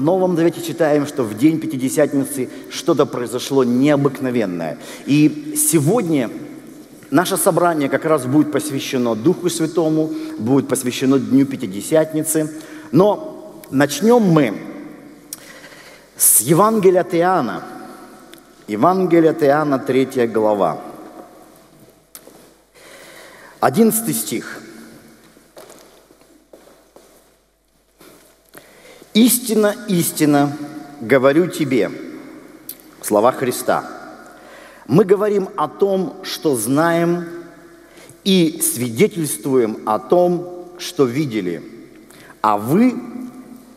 в Новом Завете читаем, что в день Пятидесятницы что-то произошло необыкновенное. И сегодня наше собрание как раз будет посвящено Духу Святому, будет посвящено Дню Пятидесятницы. Но начнем мы с Евангелия от Иоанна. Евангелие от Иоанна, 3 глава. 11 стих. «Истина, истина, говорю тебе» Слова Христа. Мы говорим о том, что знаем, и свидетельствуем о том, что видели. А вы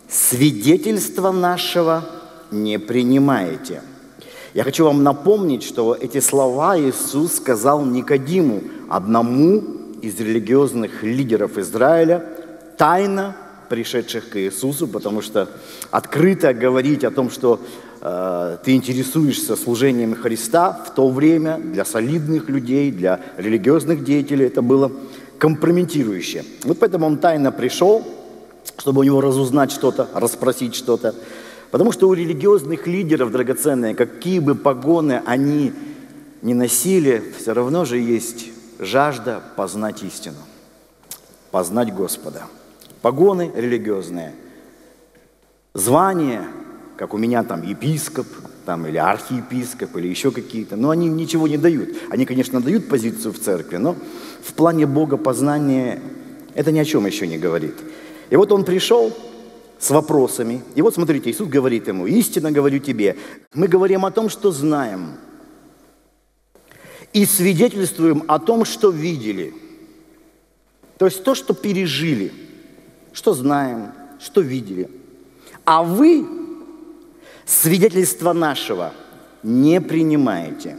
свидетельство нашего не принимаете. Я хочу вам напомнить, что эти слова Иисус сказал Никодиму, одному из религиозных лидеров Израиля, тайно пришедших к Иисусу, потому что открыто говорить о том, что э, ты интересуешься служением Христа в то время для солидных людей, для религиозных деятелей, это было компрометирующе. Вот поэтому он тайно пришел, чтобы у него разузнать что-то, расспросить что-то. Потому что у религиозных лидеров, драгоценные, какие бы погоны они не носили, все равно же есть жажда познать истину, познать Господа. Погоны религиозные, звания, как у меня там епископ, там, или архиепископ, или еще какие-то, но они ничего не дают. Они, конечно, дают позицию в церкви, но в плане Бога познания это ни о чем еще не говорит. И вот он пришел с вопросами, и вот смотрите, Иисус говорит ему, истинно говорю тебе, мы говорим о том, что знаем, и свидетельствуем о том, что видели. То есть то, что пережили, что знаем, что видели. А вы свидетельство нашего не принимаете.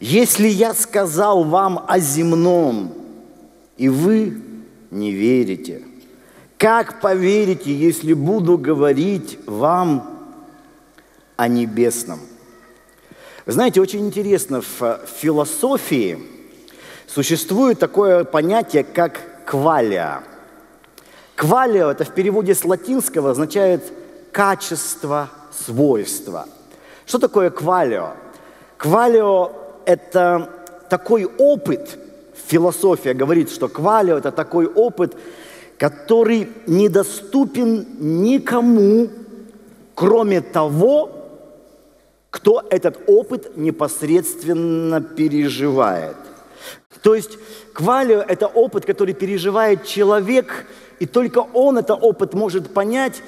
Если я сказал вам о земном, и вы не верите, как поверите, если буду говорить вам о небесном? Знаете, очень интересно, в философии существует такое понятие, как квалия. Квалио – это в переводе с латинского означает качество, свойство. Что такое квалио? Квалио – это такой опыт, философия говорит, что квалио – это такой опыт, который недоступен никому, кроме того, кто этот опыт непосредственно переживает. То есть квалио – это опыт, который переживает человек, и только он этот опыт может понять,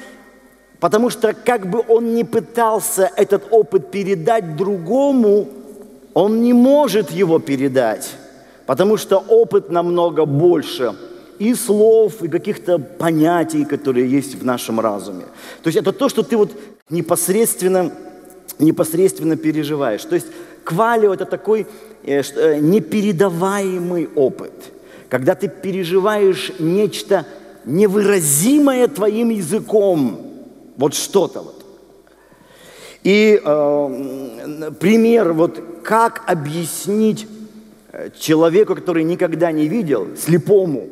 потому что как бы он ни пытался этот опыт передать другому, он не может его передать, потому что опыт намного больше и слов, и каких-то понятий, которые есть в нашем разуме. То есть это то, что ты вот непосредственно непосредственно переживаешь. То есть квалио – это такой э, э, непередаваемый опыт, когда ты переживаешь нечто невыразимое твоим языком, вот что-то вот. И э, пример, вот как объяснить э, человеку, который никогда не видел, слепому,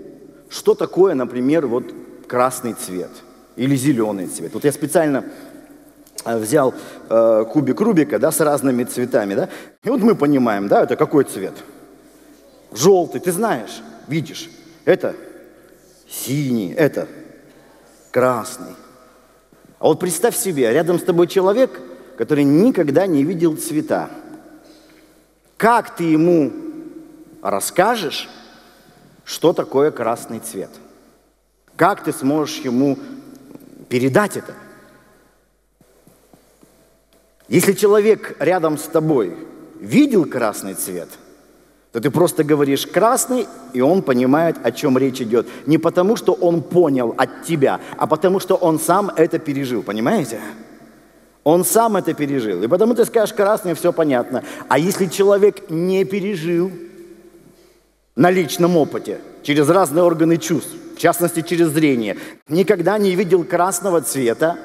что такое, например, вот красный цвет или зеленый цвет. Вот я специально Э, взял э, кубик Рубика, да, с разными цветами, да, и вот мы понимаем, да, это какой цвет? Желтый, ты знаешь, видишь, это синий, это красный. А вот представь себе, рядом с тобой человек, который никогда не видел цвета. Как ты ему расскажешь, что такое красный цвет? Как ты сможешь ему передать это? Если человек рядом с тобой видел красный цвет, то ты просто говоришь красный, и он понимает, о чем речь идет. Не потому, что он понял от тебя, а потому, что он сам это пережил. Понимаете? Он сам это пережил. И потому ты скажешь красный, все понятно. А если человек не пережил на личном опыте, через разные органы чувств, в частности через зрение, никогда не видел красного цвета,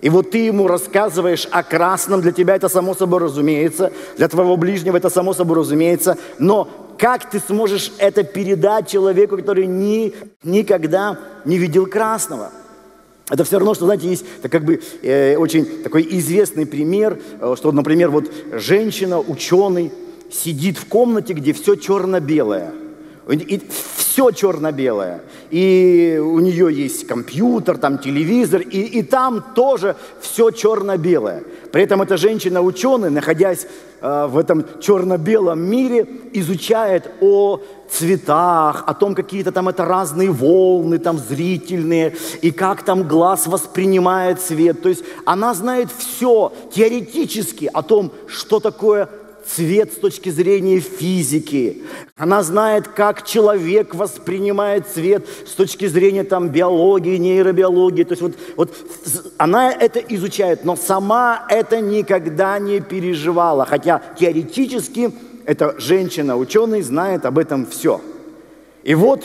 и вот ты ему рассказываешь о красном, для тебя это само собой разумеется, для твоего ближнего это само собой разумеется, но как ты сможешь это передать человеку, который ни, никогда не видел красного? Это все равно, что, знаете, есть это как бы э, очень такой известный пример, э, что, например, вот женщина, ученый, сидит в комнате, где все черно-белое. И все черно-белое. И у нее есть компьютер, там телевизор, и, и там тоже все черно-белое. При этом эта женщина-ученый, находясь э, в этом черно-белом мире, изучает о цветах, о том, какие-то там это разные волны там зрительные, и как там глаз воспринимает цвет. То есть она знает все теоретически о том, что такое цвет с точки зрения физики. Она знает, как человек воспринимает цвет с точки зрения там, биологии, нейробиологии. То есть вот, вот она это изучает, но сама это никогда не переживала. Хотя теоретически эта женщина-ученый знает об этом все. И вот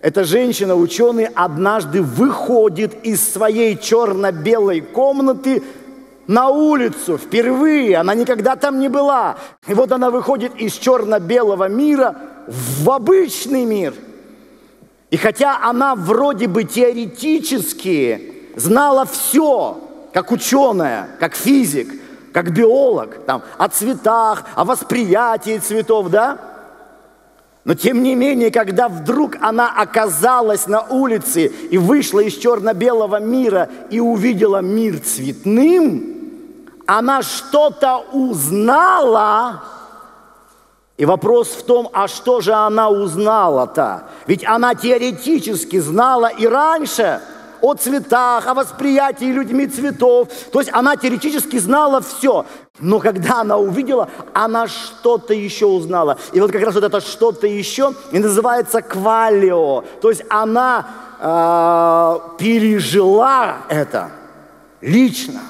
эта женщина-ученый однажды выходит из своей черно-белой комнаты на улицу впервые, она никогда там не была. И вот она выходит из черно-белого мира в обычный мир. И хотя она вроде бы теоретически знала все, как ученая, как физик, как биолог, там, о цветах, о восприятии цветов, да? Но тем не менее, когда вдруг она оказалась на улице и вышла из черно-белого мира и увидела мир цветным, она что-то узнала. И вопрос в том, а что же она узнала-то? Ведь она теоретически знала и раньше о цветах, о восприятии людьми цветов. То есть она теоретически знала все. Но когда она увидела, она что-то еще узнала. И вот как раз вот это что-то еще и называется квалио. То есть она э, пережила это лично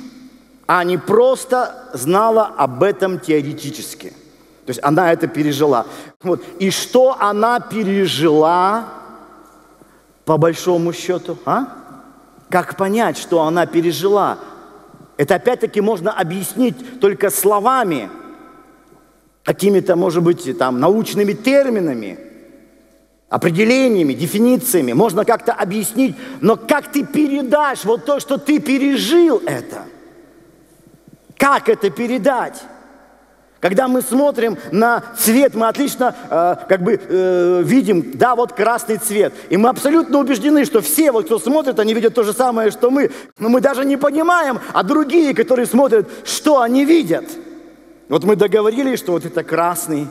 а не просто знала об этом теоретически. То есть она это пережила. Вот. И что она пережила по большому счету? А? Как понять, что она пережила? Это опять-таки можно объяснить только словами, какими-то, может быть, там, научными терминами, определениями, дефинициями. Можно как-то объяснить, но как ты передашь вот то, что ты пережил это – как это передать? Когда мы смотрим на цвет, мы отлично э, как бы э, видим, да, вот красный цвет. И мы абсолютно убеждены, что все, вот, кто смотрит, они видят то же самое, что мы. Но мы даже не понимаем, а другие, которые смотрят, что они видят. Вот мы договорились, что вот это красный,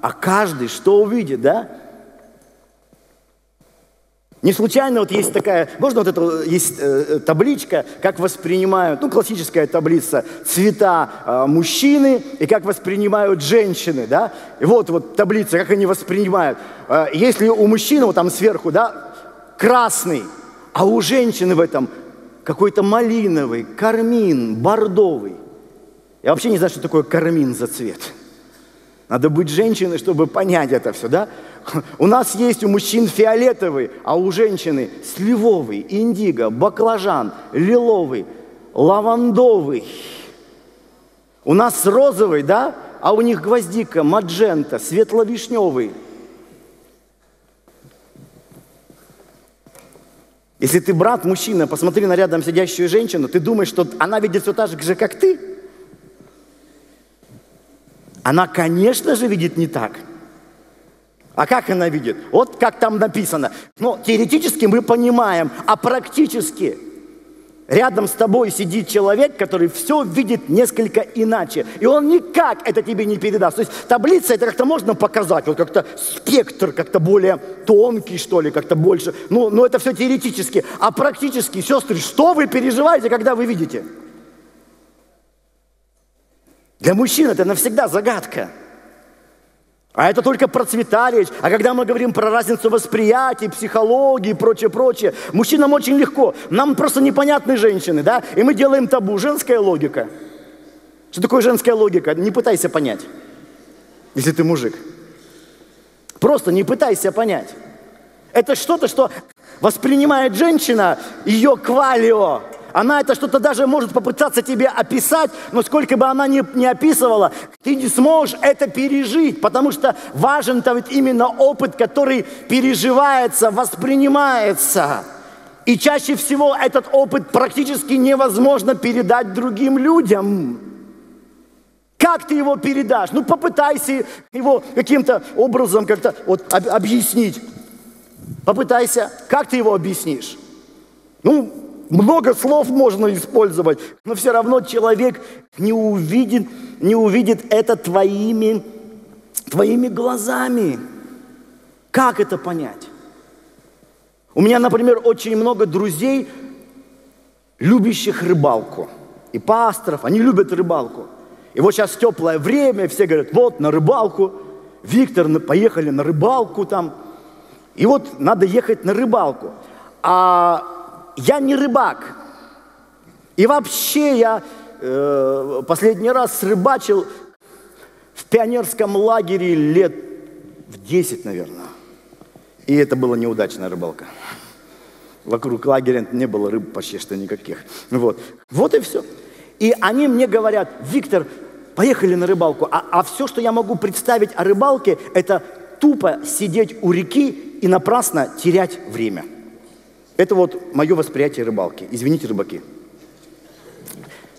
а каждый что увидит, да? Не случайно вот есть такая, можно вот это, есть э, табличка, как воспринимают, ну, классическая таблица, цвета э, мужчины и как воспринимают женщины, да? И вот, вот таблица, как они воспринимают. Э, если у мужчины, вот там сверху, да, красный, а у женщины в этом какой-то малиновый, кармин, бордовый. Я вообще не знаю, что такое кармин за цвет. Надо быть женщиной, чтобы понять это все, да? У нас есть у мужчин фиолетовый, а у женщины сливовый, индиго, баклажан, лиловый, лавандовый. У нас розовый, да? А у них гвоздика, маджента, светло-вишневый. Если ты брат, мужчина, посмотри на рядом сидящую женщину, ты думаешь, что она видит все так же, как ты? Она, конечно же, видит не так. А как она видит? Вот как там написано. Но теоретически мы понимаем, а практически рядом с тобой сидит человек, который все видит несколько иначе. И он никак это тебе не передаст. То есть таблица это как-то можно показать, вот как-то спектр как-то более тонкий, что ли, как-то больше. Ну, но это все теоретически. А практически, сестры, что вы переживаете, когда вы видите? Для мужчин это навсегда загадка. А это только про цвета речь. А когда мы говорим про разницу восприятия, психологии и прочее, прочее, мужчинам очень легко. Нам просто непонятны женщины, да? И мы делаем табу. Женская логика. Что такое женская логика? Не пытайся понять, если ты мужик. Просто не пытайся понять. Это что-то, что воспринимает женщина, ее квалио, она это что-то даже может попытаться тебе описать, но сколько бы она ни, ни описывала, ты не сможешь это пережить, потому что важен-то ведь именно опыт, который переживается, воспринимается. И чаще всего этот опыт практически невозможно передать другим людям. Как ты его передашь? Ну, попытайся его каким-то образом как-то вот объяснить. Попытайся. Как ты его объяснишь? Ну, много слов можно использовать, но все равно человек не увидит, не увидит это твоими, твоими глазами. Как это понять? У меня, например, очень много друзей, любящих рыбалку. И пасторов, они любят рыбалку. И вот сейчас теплое время, все говорят, вот на рыбалку. Виктор, поехали на рыбалку там. И вот надо ехать на рыбалку. А я не рыбак. И вообще я э, последний раз рыбачил в пионерском лагере лет в 10, наверное. И это была неудачная рыбалка. Вокруг лагеря не было рыб почти что никаких. Вот, вот и все. И они мне говорят, Виктор, поехали на рыбалку. А, а все, что я могу представить о рыбалке, это тупо сидеть у реки и напрасно терять время. Это вот мое восприятие рыбалки. Извините, рыбаки.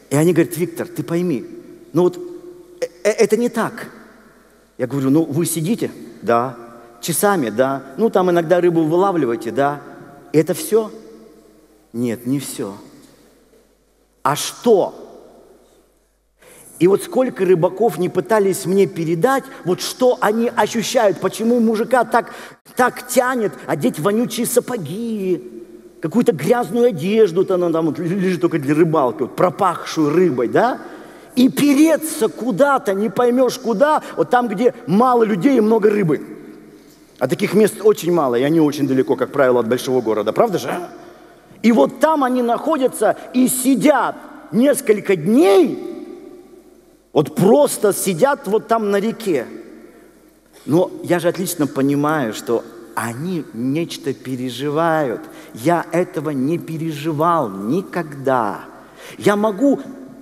И они говорят, Виктор, ты пойми, ну вот э, э, это не так. Я говорю, ну вы сидите? Да. Часами? Да. Ну там иногда рыбу вылавливаете? Да. И это все? Нет, не все. А что? И вот сколько рыбаков не пытались мне передать, вот что они ощущают, почему мужика так, так тянет одеть вонючие сапоги, какую-то грязную одежду, там, там вот, лежит только для рыбалки, вот, пропахшую рыбой, да? И переться куда-то, не поймешь куда, вот там, где мало людей и много рыбы. А таких мест очень мало, и они очень далеко, как правило, от большого города, правда же? И вот там они находятся и сидят несколько дней, вот просто сидят вот там на реке. Но я же отлично понимаю, что они нечто переживают. Я этого не переживал никогда. Я могу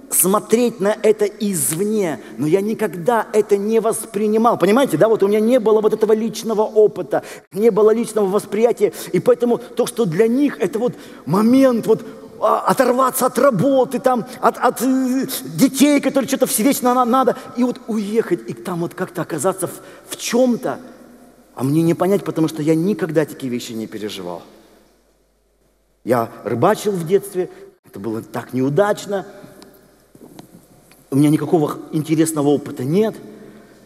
смотреть на это извне, но я никогда это не воспринимал. Понимаете, да, вот у меня не было вот этого личного опыта, не было личного восприятия, и поэтому то, что для них это вот момент вот а, оторваться от работы, там, от, от э, детей, которые что-то вечно надо, и вот уехать, и там вот как-то оказаться в, в чем-то, а мне не понять, потому что я никогда такие вещи не переживал. Я рыбачил в детстве, это было так неудачно, у меня никакого интересного опыта нет –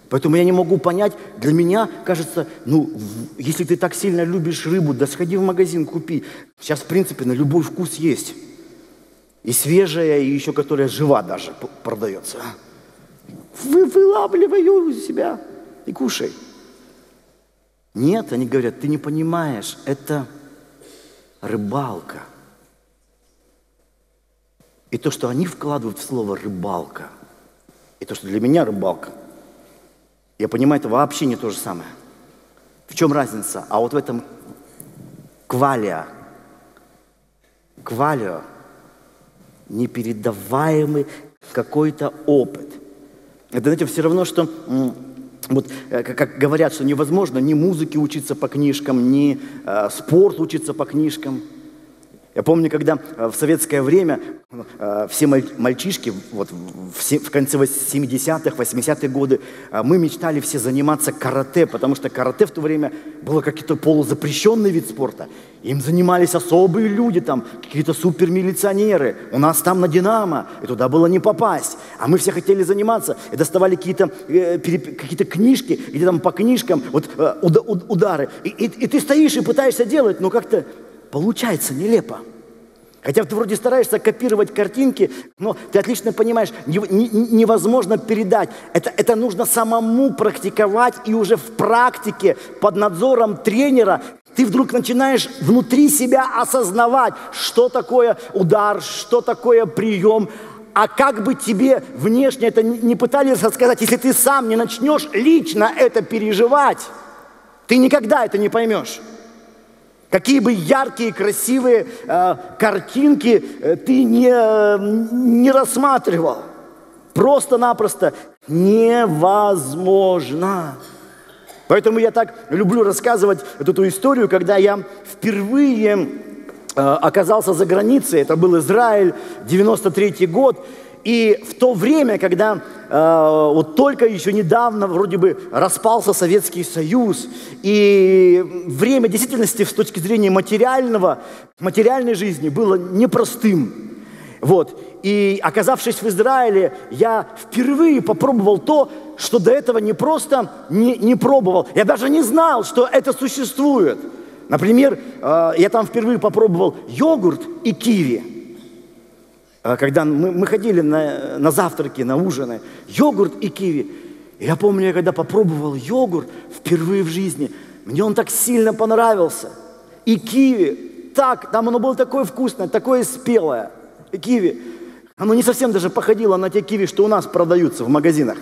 Поэтому я не могу понять, для меня кажется, ну, если ты так сильно любишь рыбу, да сходи в магазин, купи. Сейчас, в принципе, на любой вкус есть. И свежая, и еще которая жива даже продается. Вы, у себя и кушай. Нет, они говорят, ты не понимаешь, это рыбалка. И то, что они вкладывают в слово рыбалка, и то, что для меня рыбалка – я понимаю, это вообще не то же самое. В чем разница? А вот в этом квалия. Квалио – непередаваемый какой-то опыт. Это, знаете, все равно, что вот э, как говорят, что невозможно ни музыке учиться по книжкам, ни э, спорт учиться по книжкам – я помню, когда э, в советское время э, все мальчишки, вот в конце 70-х, 80-х годы, э, мы мечтали все заниматься карате, потому что карате в то время было какой-то полузапрещенный вид спорта. Им занимались особые люди, там, какие-то супермилиционеры. У нас там на «Динамо», и туда было не попасть. А мы все хотели заниматься, и доставали какие-то какие книжки, где там по книжкам вот, удары. И, и, и ты стоишь и пытаешься делать, но как-то Получается нелепо. Хотя ты вроде стараешься копировать картинки, но ты отлично понимаешь, невозможно передать. Это, это нужно самому практиковать, и уже в практике, под надзором тренера, ты вдруг начинаешь внутри себя осознавать, что такое удар, что такое прием, а как бы тебе внешне это не пытались рассказать, если ты сам не начнешь лично это переживать, ты никогда это не поймешь. Какие бы яркие, красивые э, картинки э, ты не, не рассматривал. Просто-напросто невозможно. Поэтому я так люблю рассказывать эту историю, когда я впервые оказался за границей, это был Израиль, 93 год, и в то время, когда э, вот только еще недавно вроде бы распался Советский Союз, и время действительности с точки зрения материального, материальной жизни было непростым. Вот. И оказавшись в Израиле, я впервые попробовал то, что до этого не просто не, не пробовал, я даже не знал, что это существует. Например, э, я там впервые попробовал йогурт и киви. А когда мы, мы ходили на, на завтраки, на ужины, йогурт и киви. я помню, я когда попробовал йогурт впервые в жизни, мне он так сильно понравился. И киви, так, там оно было такое вкусное, такое спелое. И киви, оно не совсем даже походило на те киви, что у нас продаются в магазинах.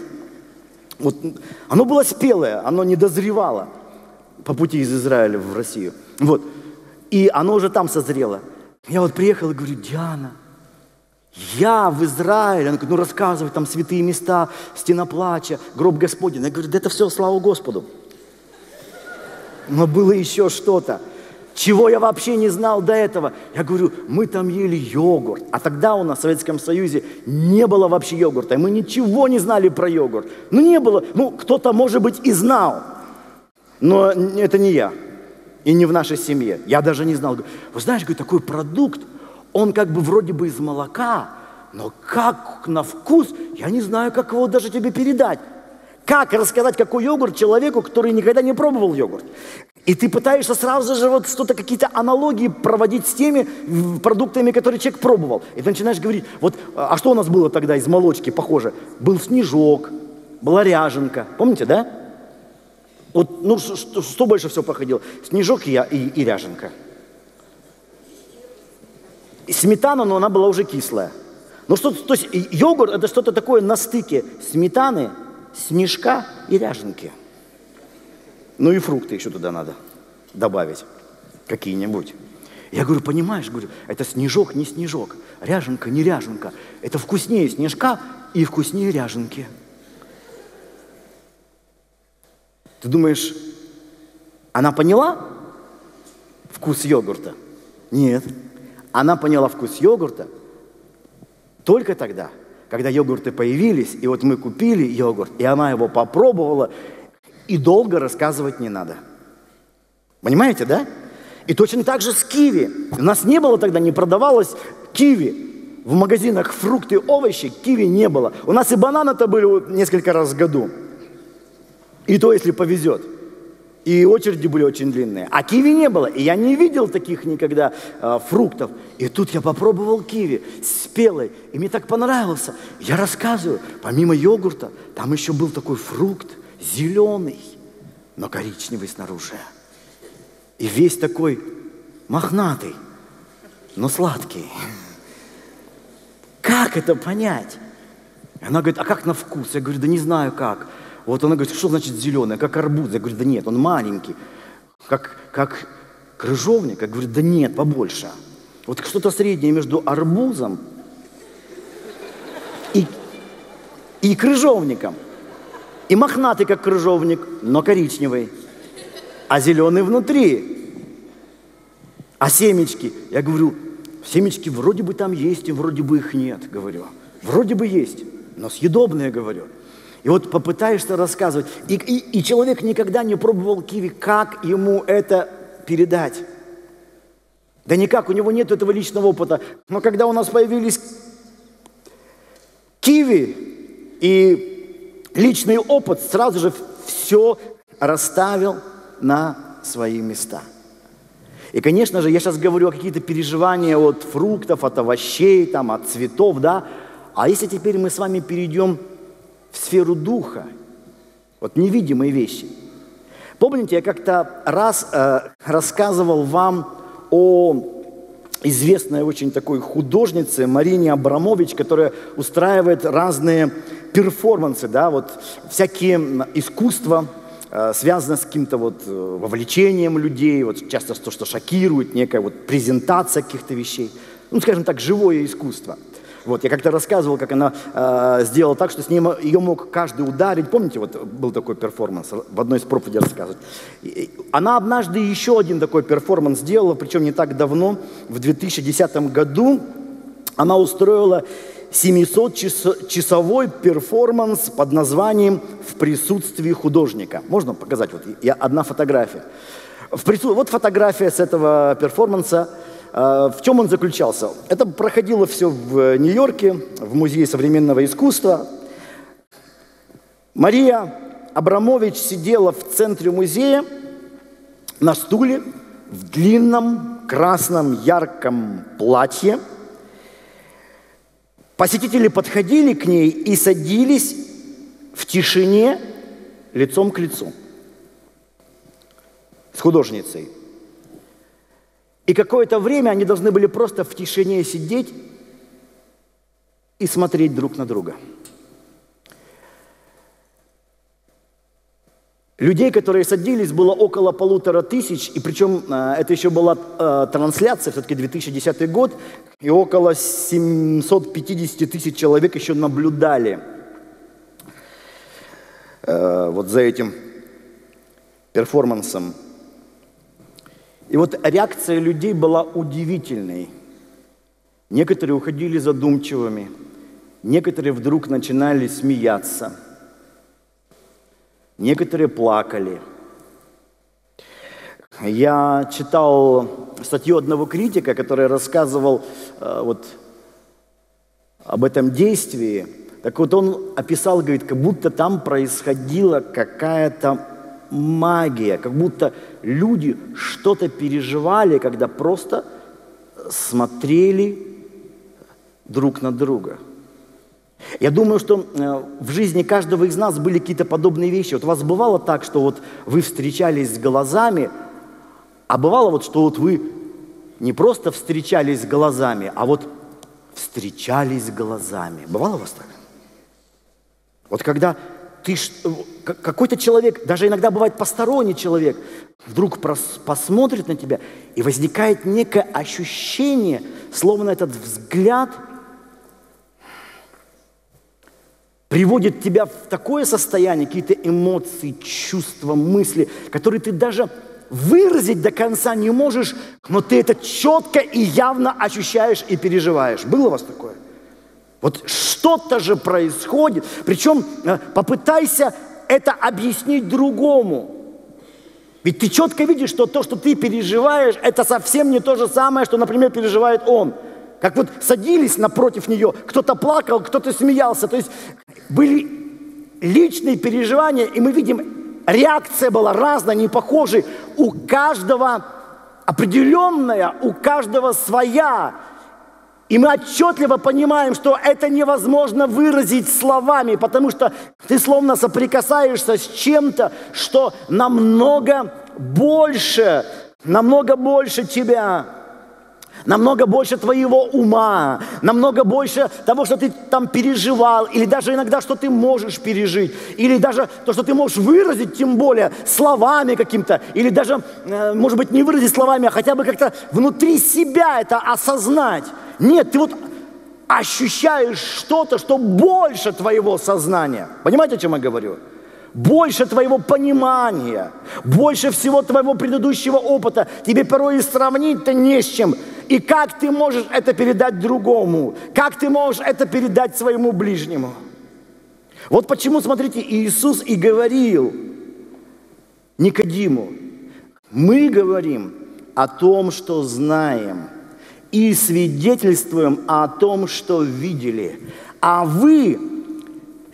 Вот, оно было спелое, оно не дозревало по пути из Израиля в Россию. Вот. И оно уже там созрело. Я вот приехал и говорю, Диана – я в Израиле, он говорит, ну рассказывай, там святые места, стена плача, гроб Господень. Я говорю, да это все слава Господу. Но было еще что-то, чего я вообще не знал до этого. Я говорю, мы там ели йогурт. А тогда у нас в Советском Союзе не было вообще йогурта. И мы ничего не знали про йогурт. Ну не было, ну кто-то, может быть, и знал. Но это не я. И не в нашей семье. Я даже не знал. Вы знаешь, говорю, такой продукт – он как бы вроде бы из молока, но как на вкус, я не знаю, как его даже тебе передать. Как рассказать, какой йогурт человеку, который никогда не пробовал йогурт? И ты пытаешься сразу же вот что-то, какие-то аналогии проводить с теми продуктами, которые человек пробовал. И ты начинаешь говорить, вот, а что у нас было тогда из молочки похоже? Был снежок, была ряженка. Помните, да? Вот, ну, что, что больше всего проходило? Снежок и, и, и ряженка сметана, но она была уже кислая. Ну что, то есть йогурт это что-то такое на стыке сметаны, снежка и ряженки. Ну и фрукты еще туда надо добавить какие-нибудь. Я говорю, понимаешь, говорю, это снежок, не снежок, ряженка, не ряженка. Это вкуснее снежка и вкуснее ряженки. Ты думаешь, она поняла вкус йогурта? Нет. Она поняла вкус йогурта только тогда, когда йогурты появились, и вот мы купили йогурт, и она его попробовала, и долго рассказывать не надо. Понимаете, да? И точно так же с киви. У нас не было тогда, не продавалось киви. В магазинах фрукты, овощи, киви не было. У нас и бананы-то были несколько раз в году. И то, если повезет. И очереди были очень длинные. А киви не было. И я не видел таких никогда э, фруктов. И тут я попробовал киви спелый. И мне так понравился. Я рассказываю, помимо йогурта, там еще был такой фрукт, зеленый, но коричневый снаружи. И весь такой мохнатый, но сладкий. Как это понять? Она говорит, а как на вкус? Я говорю, да не знаю как. Вот она говорит, что значит зеленый, как арбуз? Я говорю, да нет, он маленький. Как, как крыжовник? Я говорю, да нет, побольше. Вот что-то среднее между арбузом и, и крыжовником. И мохнатый, как крыжовник, но коричневый. А зеленый внутри. А семечки? Я говорю, семечки вроде бы там есть, и вроде бы их нет, говорю. Вроде бы есть, но съедобные, говорю. И вот попытаешься рассказывать. И, и, и человек никогда не пробовал киви, как ему это передать. Да никак, у него нет этого личного опыта. Но когда у нас появились киви и личный опыт, сразу же все расставил на свои места. И, конечно же, я сейчас говорю о какие-то переживания от фруктов, от овощей, там, от цветов, да. А если теперь мы с вами перейдем в сферу духа, вот невидимые вещи. Помните, я как-то раз э, рассказывал вам о известной очень такой художнице Марине Абрамович, которая устраивает разные перформансы, да, вот всякие искусства, э, связанные с каким-то вот э, вовлечением людей, вот часто то, что шокирует, некая вот презентация каких-то вещей, ну, скажем так, живое искусство – Вот, я как-то рассказывал, как она э, сделала так, что с ней ее мог каждый ударить. Помните, вот был такой перформанс, в одной из проповедей рассказывать. Она однажды еще один такой перформанс сделала, причем не так давно, в 2010 году. Она устроила 700-часовой перформанс под названием «В присутствии художника». Можно показать? Вот я, одна фотография. В прису... Вот фотография с этого перформанса. А, в чем он заключался? Это проходило все в Нью-Йорке, в Музее современного искусства. Мария Абрамович сидела в центре музея на стуле в длинном красном ярком платье – Посетители подходили к ней и садились в тишине лицом к лицу с художницей. И какое-то время они должны были просто в тишине сидеть и смотреть друг на друга – Людей, которые садились, было около полутора тысяч, и причем э, это еще была э, трансляция, все-таки 2010 год, и около 750 тысяч человек еще наблюдали э, вот за этим перформансом. И вот реакция людей была удивительной. Некоторые уходили задумчивыми, некоторые вдруг начинали смеяться – Некоторые плакали. Я читал статью одного критика, который рассказывал э, вот об этом действии. Так вот он описал, говорит, как будто там происходила какая-то магия, как будто люди что-то переживали, когда просто смотрели друг на друга. Я думаю, что э, в жизни каждого из нас были какие-то подобные вещи. Вот у вас бывало так, что вот вы встречались с глазами, а бывало вот, что вот вы не просто встречались глазами, а вот встречались глазами. Бывало у вас так? Вот когда ты, какой-то человек, даже иногда бывает посторонний человек, вдруг посмотрит на тебя, и возникает некое ощущение, словно этот взгляд – приводит тебя в такое состояние, какие-то эмоции, чувства, мысли, которые ты даже выразить до конца не можешь, но ты это четко и явно ощущаешь и переживаешь. Было у вас такое? Вот что-то же происходит. Причем э, попытайся это объяснить другому. Ведь ты четко видишь, что то, что ты переживаешь, это совсем не то же самое, что, например, переживает он. Как вот садились напротив нее, кто-то плакал, кто-то смеялся. То есть были личные переживания, и мы видим, реакция была разная, не похожей. У каждого определенная, у каждого своя. И мы отчетливо понимаем, что это невозможно выразить словами, потому что ты словно соприкасаешься с чем-то, что намного больше, намного больше тебя намного больше твоего ума, намного больше того, что ты там переживал, или даже иногда, что ты можешь пережить, или даже то, что ты можешь выразить, тем более словами каким-то, или даже, э, может быть, не выразить словами, а хотя бы как-то внутри себя это осознать. Нет, ты вот ощущаешь что-то, что больше твоего сознания. Понимаете, о чем я говорю? Больше твоего понимания, больше всего твоего предыдущего опыта. Тебе порой и сравнить-то не с чем. И как ты можешь это передать другому? Как ты можешь это передать своему ближнему? Вот почему, смотрите, Иисус и говорил Никодиму, мы говорим о том, что знаем, и свидетельствуем о том, что видели, а вы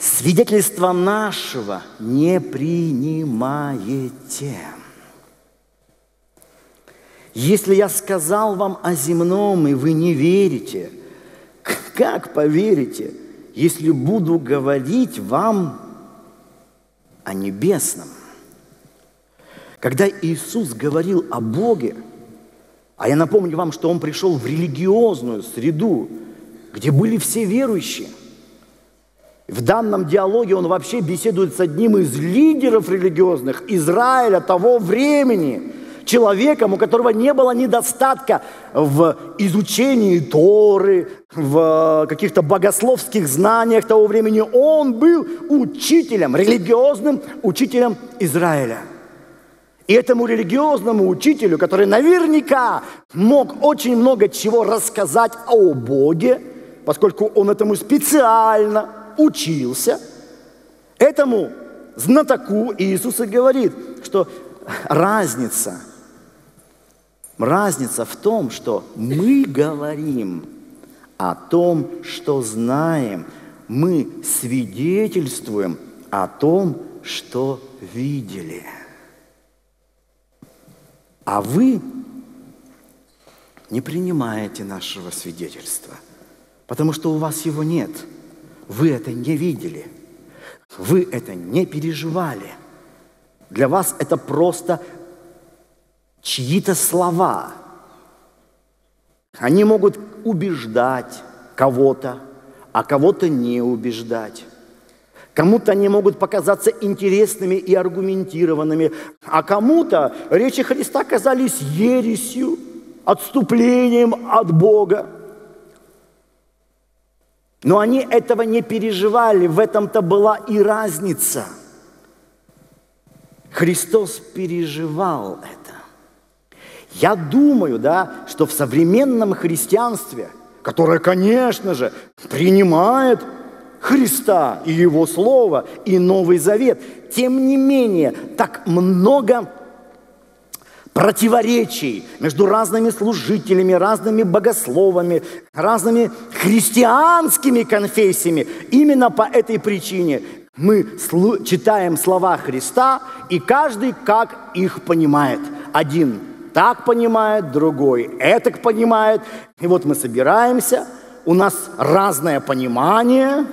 свидетельство нашего не принимаете. Если я сказал вам о земном, и вы не верите, как поверите, если буду говорить вам о небесном? Когда Иисус говорил о Боге, а я напомню вам, что Он пришел в религиозную среду, где были все верующие. В данном диалоге он вообще беседует с одним из лидеров религиозных Израиля того времени – человеком, у которого не было недостатка в изучении Торы, в каких-то богословских знаниях того времени. Он был учителем, религиозным учителем Израиля. И этому религиозному учителю, который наверняка мог очень много чего рассказать о Боге, поскольку он этому специально учился, этому знатоку Иисус и говорит, что разница, разница в том, что мы говорим о том, что знаем, мы свидетельствуем о том, что видели. А вы не принимаете нашего свидетельства, потому что у вас его нет. Вы это не видели – вы это не переживали. Для вас это просто чьи-то слова. Они могут убеждать кого-то, а кого-то не убеждать. Кому-то они могут показаться интересными и аргументированными, а кому-то речи Христа казались ересью, отступлением от Бога. Но они этого не переживали, в этом-то была и разница. Христос переживал это. Я думаю, да, что в современном христианстве, которое, конечно же, принимает Христа и Его Слово, и Новый Завет, тем не менее, так много противоречий между разными служителями, разными богословами, разными христианскими конфессиями. Именно по этой причине мы читаем слова Христа, и каждый как их понимает. Один так понимает, другой это понимает. И вот мы собираемся, у нас разное понимание,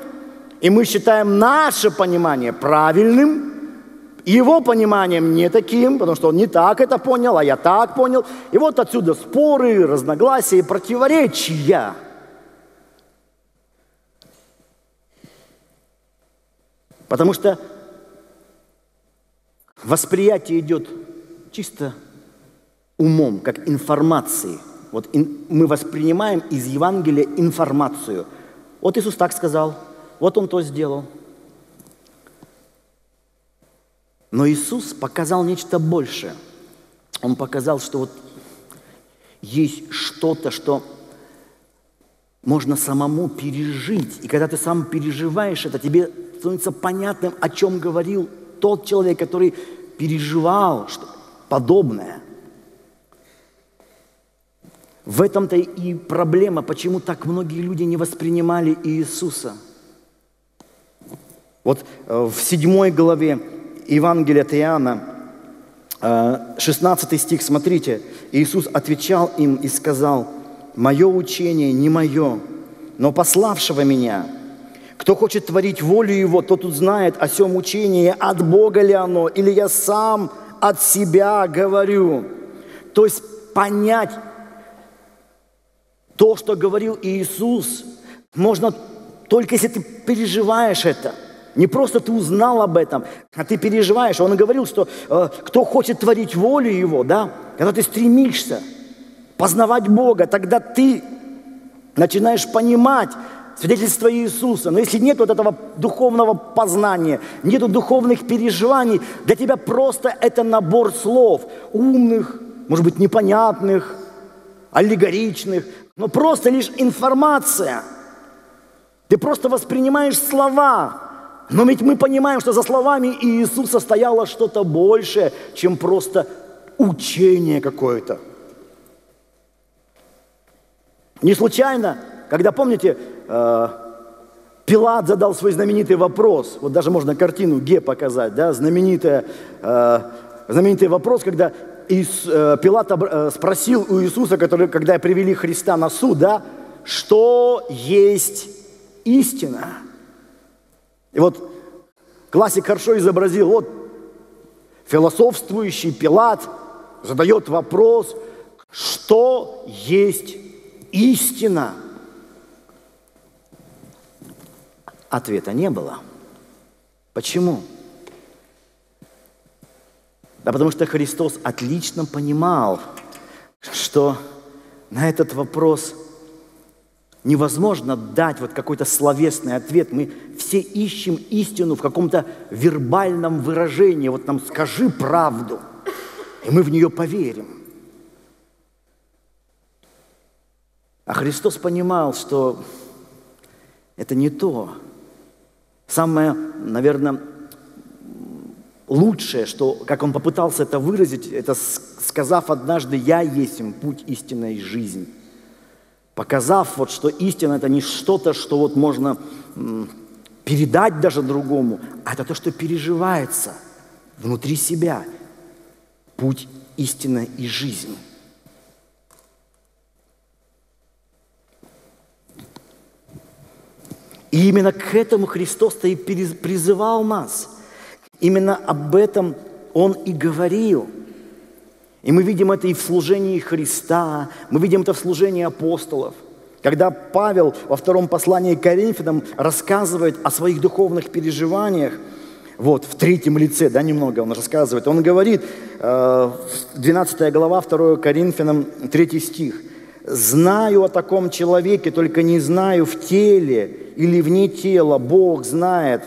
и мы считаем наше понимание правильным – его пониманием не таким, потому что он не так это понял, а я так понял. И вот отсюда споры, разногласия, противоречия. Потому что восприятие идет чисто умом, как информации. Вот ин, мы воспринимаем из Евангелия информацию. Вот Иисус так сказал, вот Он то сделал – Но Иисус показал нечто большее. Он показал, что вот есть что-то, что можно самому пережить. И когда ты сам переживаешь это, тебе становится понятным, о чем говорил тот человек, который переживал что подобное. В этом-то и проблема, почему так многие люди не воспринимали Иисуса. Вот э, в седьмой главе Евангелие от Иоанна, 16 э, стих, смотрите. Иисус отвечал им и сказал, «Мое учение не мое, но пославшего меня. Кто хочет творить волю Его, тот узнает о сем учении, от Бога ли оно, или я сам от себя говорю». То есть понять то, что говорил Иисус, можно только если ты переживаешь это – не просто ты узнал об этом, а ты переживаешь. Он говорил, что э, кто хочет творить волю Его, да, когда ты стремишься познавать Бога, тогда ты начинаешь понимать свидетельство Иисуса. Но если нет вот этого духовного познания, нет духовных переживаний, для тебя просто это набор слов, умных, может быть, непонятных, аллегоричных, но просто лишь информация. Ты просто воспринимаешь слова, но ведь мы понимаем, что за словами Иисуса стояло что-то большее, чем просто учение какое-то. Не случайно, когда, помните, э, Пилат задал свой знаменитый вопрос, вот даже можно картину Ге показать, да, знаменитый, э, знаменитый вопрос, когда э, Пилат спросил у Иисуса, который, когда привели Христа на суд, да, что есть истина? И вот классик хорошо изобразил, вот философствующий Пилат задает вопрос, что есть истина? Ответа не было. Почему? Да потому что Христос отлично понимал, что на этот вопрос невозможно дать вот какой-то словесный ответ. Мы все ищем истину в каком-то вербальном выражении. Вот нам скажи правду, и мы в нее поверим. А Христос понимал, что это не то. Самое, наверное, лучшее, что, как он попытался это выразить, это сказав однажды «Я есть им путь истинной жизни». Показав, вот, что истина – это не что-то, что вот можно передать даже другому, а это то, что переживается внутри себя. Путь истины и жизни. И именно к этому Христос-то и призывал нас – Именно об этом он и говорил. И мы видим это и в служении Христа, мы видим это в служении апостолов. Когда Павел во втором послании к Коринфянам рассказывает о своих духовных переживаниях, вот, в третьем лице, да, немного он рассказывает, он говорит, 12 э, глава, 2 Коринфянам, 3 стих, «Знаю о таком человеке, только не знаю в теле или вне тела, Бог знает,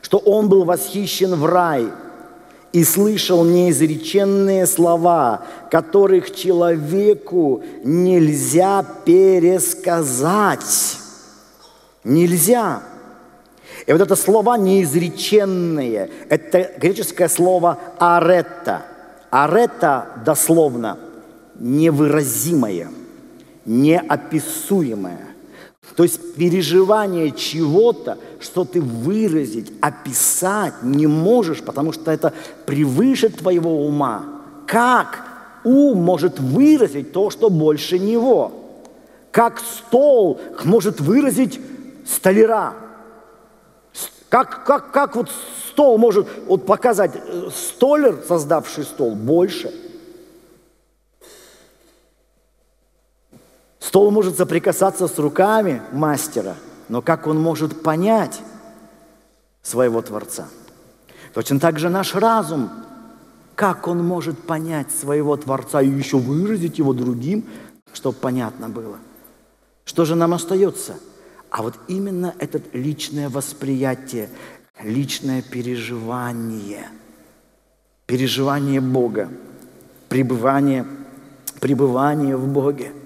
что он был восхищен в рай и слышал неизреченные слова, которых человеку нельзя пересказать. Нельзя. И вот это слова неизреченные, это греческое слово «аретта». «Аретта» дословно невыразимое, неописуемое. То есть переживание чего-то, что ты выразить, описать не можешь, потому что это превыше твоего ума. Как ум может выразить то, что больше него? Как стол может выразить столяра? Как, как, как вот стол может вот показать, э, столер, создавший стол, больше – Стол может соприкасаться с руками мастера, но как он может понять своего Творца? Точно так же наш разум, как он может понять своего Творца и еще выразить его другим, чтобы понятно было? Что же нам остается? А вот именно это личное восприятие, личное переживание, переживание Бога, пребывание, пребывание в Боге –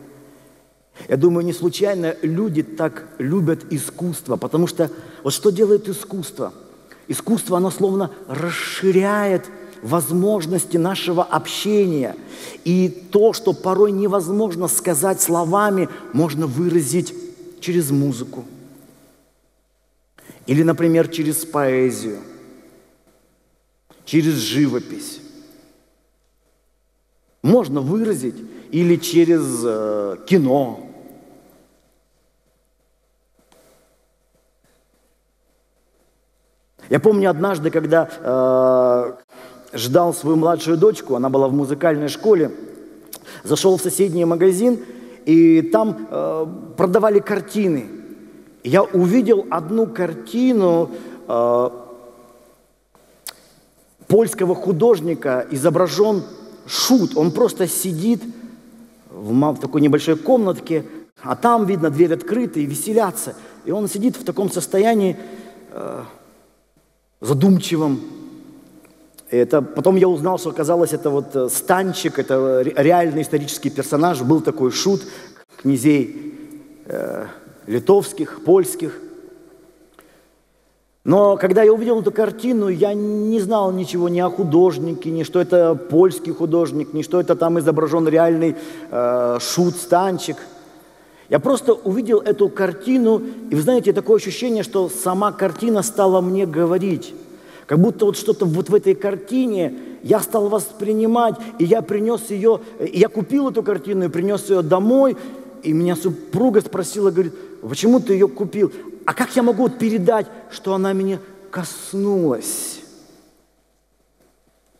я думаю, не случайно люди так любят искусство, потому что вот что делает искусство? Искусство, оно словно расширяет возможности нашего общения. И то, что порой невозможно сказать словами, можно выразить через музыку. Или, например, через поэзию, через живопись. Можно выразить или через э, кино, Я помню однажды, когда э, ждал свою младшую дочку, она была в музыкальной школе, зашел в соседний магазин, и там э, продавали картины. Я увидел одну картину э, польского художника, изображен шут. Он просто сидит в, в такой небольшой комнатке, а там, видно, дверь открыта и веселятся. И он сидит в таком состоянии, э, задумчивым. Это, потом я узнал, что оказалось, это вот э, Станчик, это реальный исторический персонаж, был такой шут князей э, литовских, польских. Но когда я увидел эту картину, я не знал ничего ни о художнике, ни что это польский художник, ни что это там изображен реальный э, шут, станчик – я просто увидел эту картину, и вы знаете, такое ощущение, что сама картина стала мне говорить. Как будто вот что-то вот в этой картине я стал воспринимать, и я принес ее, я купил эту картину и принес ее домой, и меня супруга спросила, говорит, почему ты ее купил? А как я могу передать, что она меня коснулась?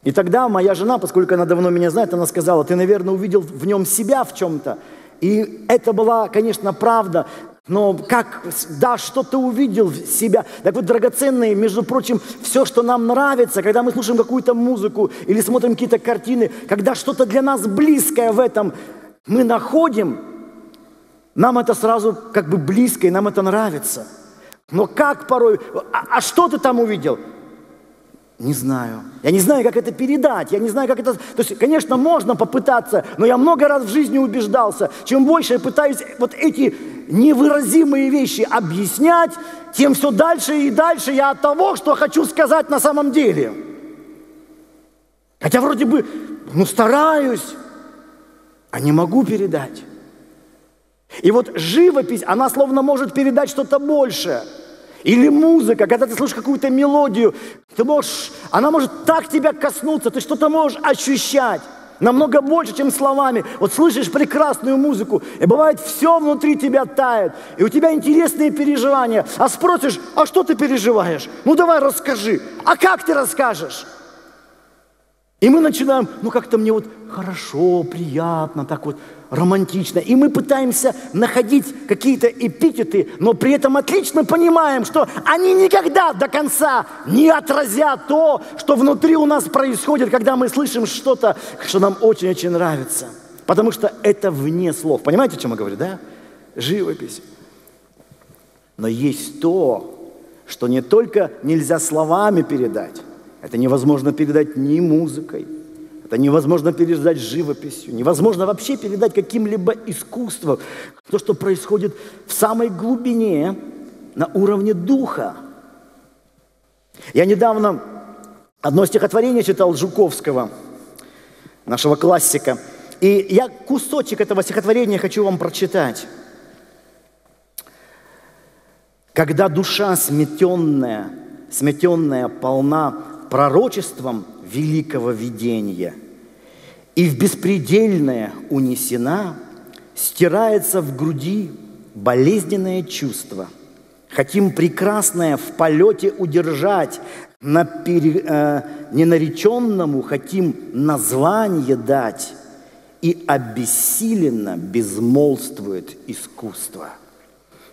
И тогда моя жена, поскольку она давно меня знает, она сказала, ты, наверное, увидел в нем себя в чем-то. И это была, конечно, правда. но как, да, что ты увидел себя. Так вот, драгоценные, между прочим, все, что нам нравится, когда мы слушаем какую-то музыку или смотрим какие-то картины, когда что-то для нас близкое в этом мы находим, нам это сразу как бы близко, и нам это нравится. Но как порой, а, а что ты там увидел? Не знаю. Я не знаю, как это передать. Я не знаю, как это... То есть, конечно, можно попытаться, но я много раз в жизни убеждался, чем больше я пытаюсь вот эти невыразимые вещи объяснять, тем все дальше и дальше я от того, что хочу сказать на самом деле. Хотя вроде бы, ну, стараюсь, а не могу передать. И вот живопись, она словно может передать что-то большее – или музыка, когда ты слышишь какую-то мелодию, ты можешь, она может так тебя коснуться, ты что-то можешь ощущать. Намного больше, чем словами. Вот слышишь прекрасную музыку, и бывает все внутри тебя тает, и у тебя интересные переживания. А спросишь, а что ты переживаешь? Ну давай расскажи. А как ты расскажешь? И мы начинаем, ну как-то мне вот хорошо, приятно, так вот романтично. И мы пытаемся находить какие-то эпитеты, но при этом отлично понимаем, что они никогда до конца не отразят то, что внутри у нас происходит, когда мы слышим что-то, что нам очень-очень нравится. Потому что это вне слов. Понимаете, о чем я говорю, да? Живопись. Но есть то, что не только нельзя словами передать, это невозможно передать ни музыкой, это невозможно передать живописью, невозможно вообще передать каким-либо искусством. То, что происходит в самой глубине, на уровне духа. Я недавно одно стихотворение читал Жуковского, нашего классика. И я кусочек этого стихотворения хочу вам прочитать. Когда душа сметенная, сметенная полна пророчеством великого видения и в беспредельное унесена, стирается в груди болезненное чувство. Хотим прекрасное в полете удержать, на пере, э, ненареченному хотим название дать, и обессиленно безмолвствует искусство.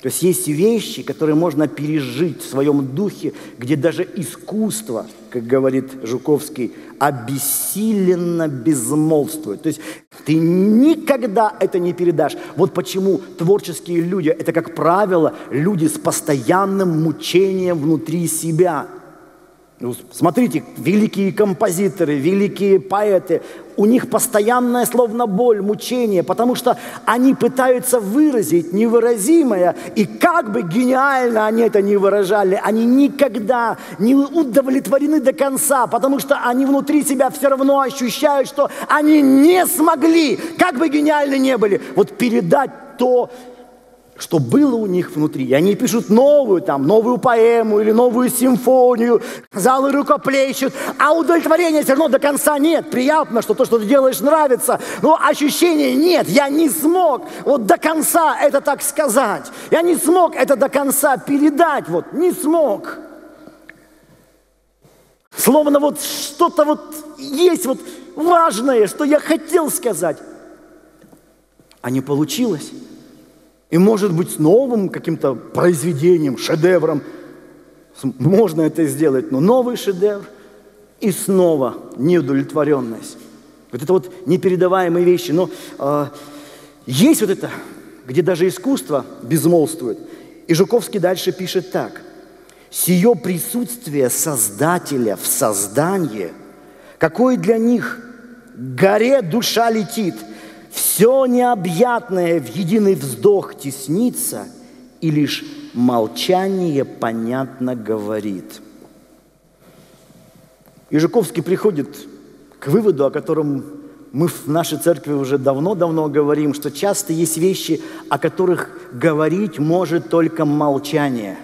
То есть есть вещи, которые можно пережить в своем духе, где даже искусство, как говорит Жуковский, обессиленно безмолвствует. То есть ты никогда это не передашь. Вот почему творческие люди – это, как правило, люди с постоянным мучением внутри себя – ну, смотрите, великие композиторы, великие поэты, у них постоянная словно боль, мучение, потому что они пытаются выразить невыразимое, и как бы гениально они это не выражали, они никогда не удовлетворены до конца, потому что они внутри себя все равно ощущают, что они не смогли, как бы гениальны не были, вот передать то, что было у них внутри. И они пишут новую, там, новую поэму или новую симфонию, залы рукоплещут, а удовлетворения все равно до конца нет. Приятно, что то, что ты делаешь, нравится, но ощущения нет. Я не смог вот до конца это так сказать. Я не смог это до конца передать, вот, не смог. Словно вот что-то вот есть вот важное, что я хотел сказать, а не получилось. И может быть новым каким-то произведением, шедевром можно это сделать, но новый шедевр и снова неудовлетворенность. Вот это вот непередаваемые вещи. Но э, есть вот это, где даже искусство безмолвствует. И Жуковский дальше пишет так. «Сие присутствие Создателя в создании, какой для них горе душа летит – все необъятное в единый вздох теснится, и лишь молчание понятно говорит. И Жуковский приходит к выводу, о котором мы в нашей церкви уже давно-давно говорим, что часто есть вещи, о которых говорить может только молчание.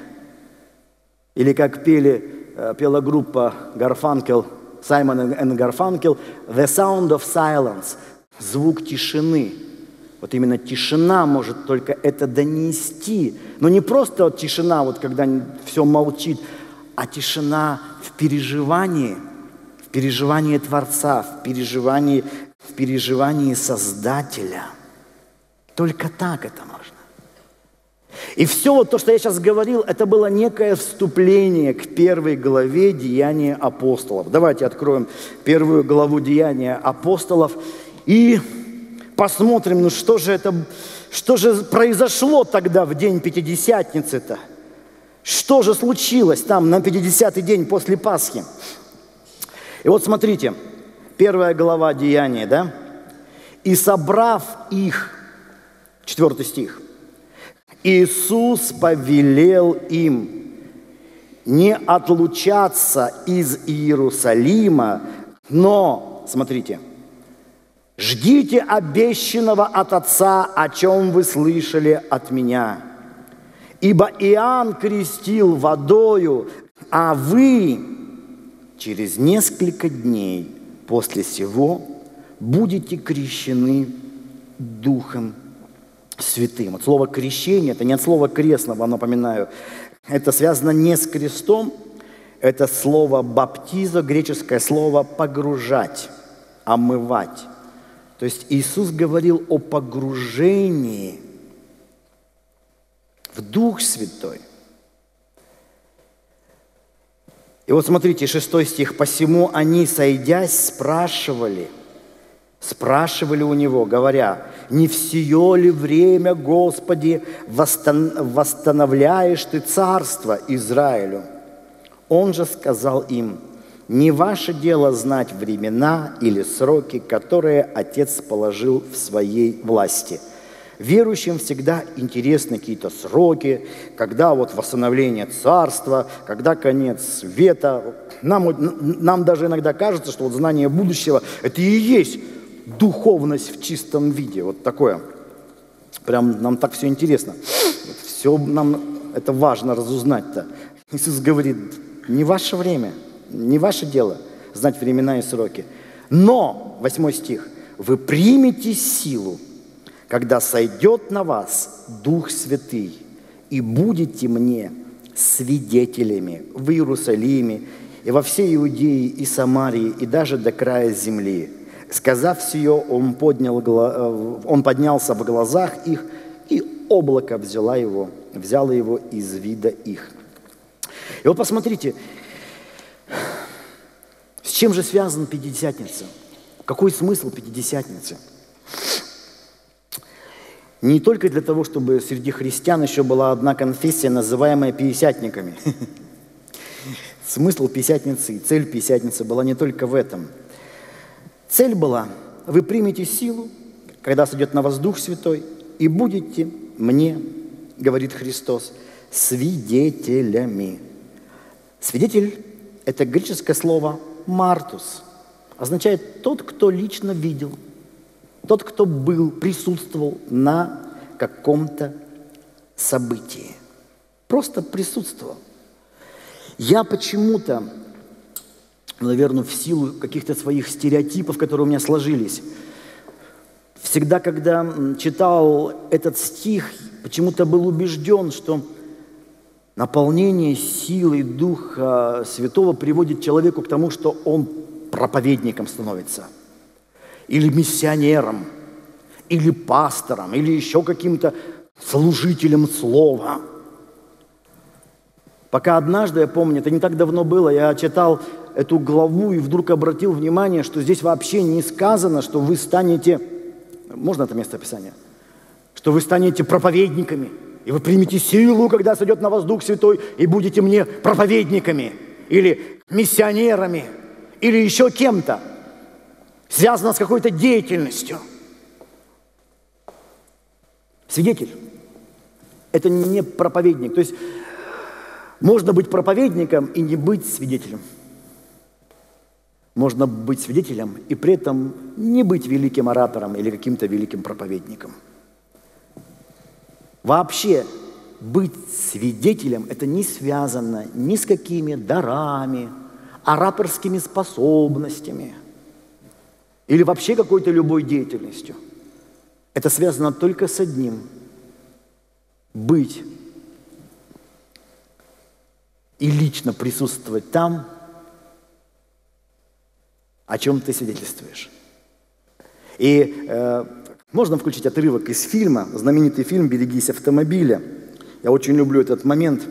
Или как пели, э, пела группа Гарфанкел, Саймон и Гарфанкел, «The sound of silence», звук тишины. Вот именно тишина может только это донести. Но не просто вот тишина, вот когда все молчит, а тишина в переживании, в переживании Творца, в переживании, в переживании Создателя. Только так это можно. И все вот то, что я сейчас говорил, это было некое вступление к первой главе Деяния апостолов. Давайте откроем первую главу Деяния апостолов и посмотрим, ну что же это, что же произошло тогда в день Пятидесятницы-то? Что же случилось там на 50-й день после Пасхи? И вот смотрите, первая глава Деяния, да? «И собрав их», четвертый стих, «Иисус повелел им не отлучаться из Иерусалима, но, смотрите, ждите обещанного от Отца, о чем вы слышали от Меня». Ибо Иоанн крестил водою, а вы через несколько дней после сего будете крещены Духом Святым. От слова крещение, это не от слова крестного, напоминаю. Это связано не с крестом, это слово баптизо, греческое слово погружать, омывать. То есть Иисус говорил о погружении в Дух Святой. И вот смотрите, шестой стих. «Посему они, сойдясь, спрашивали, спрашивали у него, говоря, не все ли время, Господи, восстановляешь Ты царство Израилю?» Он же сказал им, «Не ваше дело знать времена или сроки, которые Отец положил в своей власти – Верующим всегда интересны какие-то сроки, когда вот восстановление царства, когда конец света. Нам, нам даже иногда кажется, что вот знание будущего – это и есть духовность в чистом виде. Вот такое. Прям нам так все интересно. Все нам это важно разузнать-то. Иисус говорит, не ваше время, не ваше дело знать времена и сроки. Но, восьмой стих, вы примете силу, когда сойдет на вас Дух Святый, и будете мне свидетелями в Иерусалиме и во всей Иудее и Самарии, и даже до края земли. Сказав сие, он, поднял, э, он поднялся в глазах их, и облако взяло его, взяло его из вида их. И вот посмотрите, с чем же связан Пятидесятница? Какой смысл Пятидесятницы? Не только для того, чтобы среди христиан еще была одна конфессия, называемая пятидесятниками. Смысл пятидесятницы и цель пятидесятницы была не только в этом. Цель была, вы примете силу, когда сойдет на вас Дух Святой, и будете мне, говорит Христос, свидетелями. Свидетель – это греческое слово «мартус», означает тот, кто лично видел – тот, кто был, присутствовал на каком-то событии. Просто присутствовал. Я почему-то, наверное, в силу каких-то своих стереотипов, которые у меня сложились, всегда, когда читал этот стих, почему-то был убежден, что наполнение силой Духа Святого приводит человеку к тому, что он проповедником становится – или миссионером, или пастором, или еще каким-то служителем слова. Пока однажды, я помню, это не так давно было, я читал эту главу и вдруг обратил внимание, что здесь вообще не сказано, что вы станете, можно это место описания, что вы станете проповедниками, и вы примете силу, когда сойдет на вас Дух Святой, и будете мне проповедниками, или миссионерами, или еще кем-то связано с какой-то деятельностью. Свидетель – это не проповедник. То есть можно быть проповедником и не быть свидетелем. Можно быть свидетелем и при этом не быть великим оратором или каким-то великим проповедником. Вообще быть свидетелем – это не связано ни с какими дарами, ораторскими способностями – или вообще какой-то любой деятельностью. Это связано только с одним – быть и лично присутствовать там, о чем ты свидетельствуешь. И э, можно включить отрывок из фильма, знаменитый фильм «Берегись автомобиля». Я очень люблю этот момент.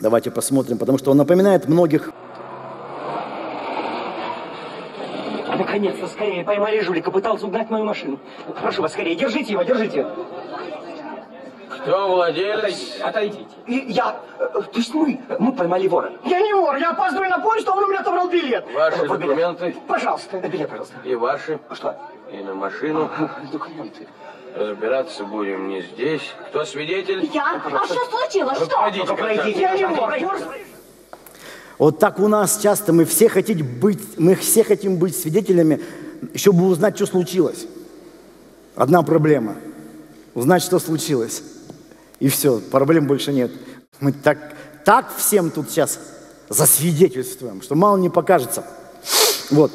Давайте посмотрим, потому что он напоминает многих Наконец-то, скорее, поймали жулика, пытался угнать мою машину. Прошу вас, скорее, держите его, держите. Кто владелец? Отойдите. И я, э, то есть мы, мы поймали вора. Я не вор, я опаздываю на поезд, а он у меня отобрал билет. Ваши Вот билет. документы Пожалуйста. Билет, пожалуйста. и ваши, Что? и на машину. Документы. Разбираться будем не здесь. Кто свидетель? Я? А что случилось? Что? Пройдите, Пройдите, Я не вор. Вот так у нас часто мы все хотим быть, мы все хотим быть свидетелями, еще бы узнать, что случилось. Одна проблема. Узнать, что случилось. И все, проблем больше нет. Мы так, так всем тут сейчас засвидетельствуем, что мало не покажется. Вот.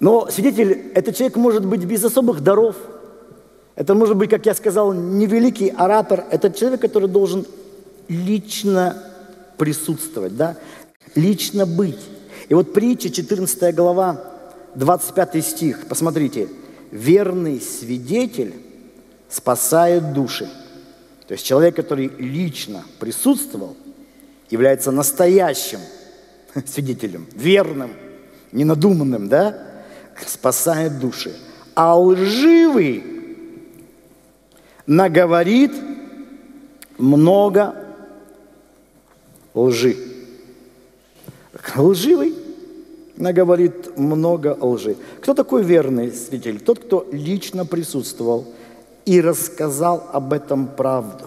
Но свидетель, этот человек может быть без особых даров. Это может быть, как я сказал, невеликий оратор. Это человек, который должен лично присутствовать, да? лично быть. И вот притча, 14 глава, 25 стих, посмотрите. «Верный свидетель спасает души». То есть человек, который лично присутствовал, является настоящим свидетелем, верным, ненадуманным, да? Спасает души. А лживый наговорит много лжи. Лживый наговорит много лжи. Кто такой верный свидетель? Тот, кто лично присутствовал и рассказал об этом правду.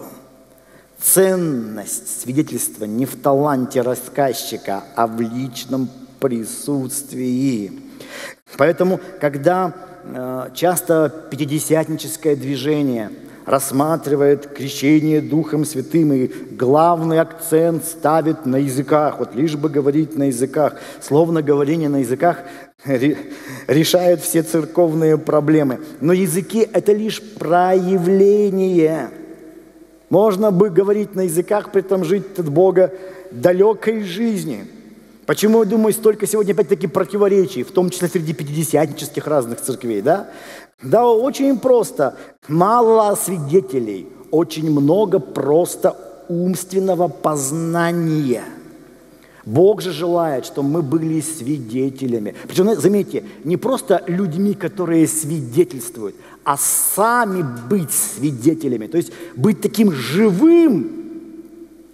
Ценность свидетельства не в таланте рассказчика, а в личном присутствии. Поэтому, когда э, часто пятидесятническое движение рассматривает крещение Духом Святым и главный акцент ставит на языках, вот лишь бы говорить на языках, словно говорение на языках ре- решает все церковные проблемы. Но языки – это лишь проявление. Можно бы говорить на языках, при этом жить от Бога далекой жизни. Почему, я думаю, столько сегодня опять-таки противоречий, в том числе среди пятидесятнических разных церквей, да? Да, очень просто. Мало свидетелей, очень много просто умственного познания. Бог же желает, чтобы мы были свидетелями. Причем, заметьте, не просто людьми, которые свидетельствуют, а сами быть свидетелями. То есть быть таким живым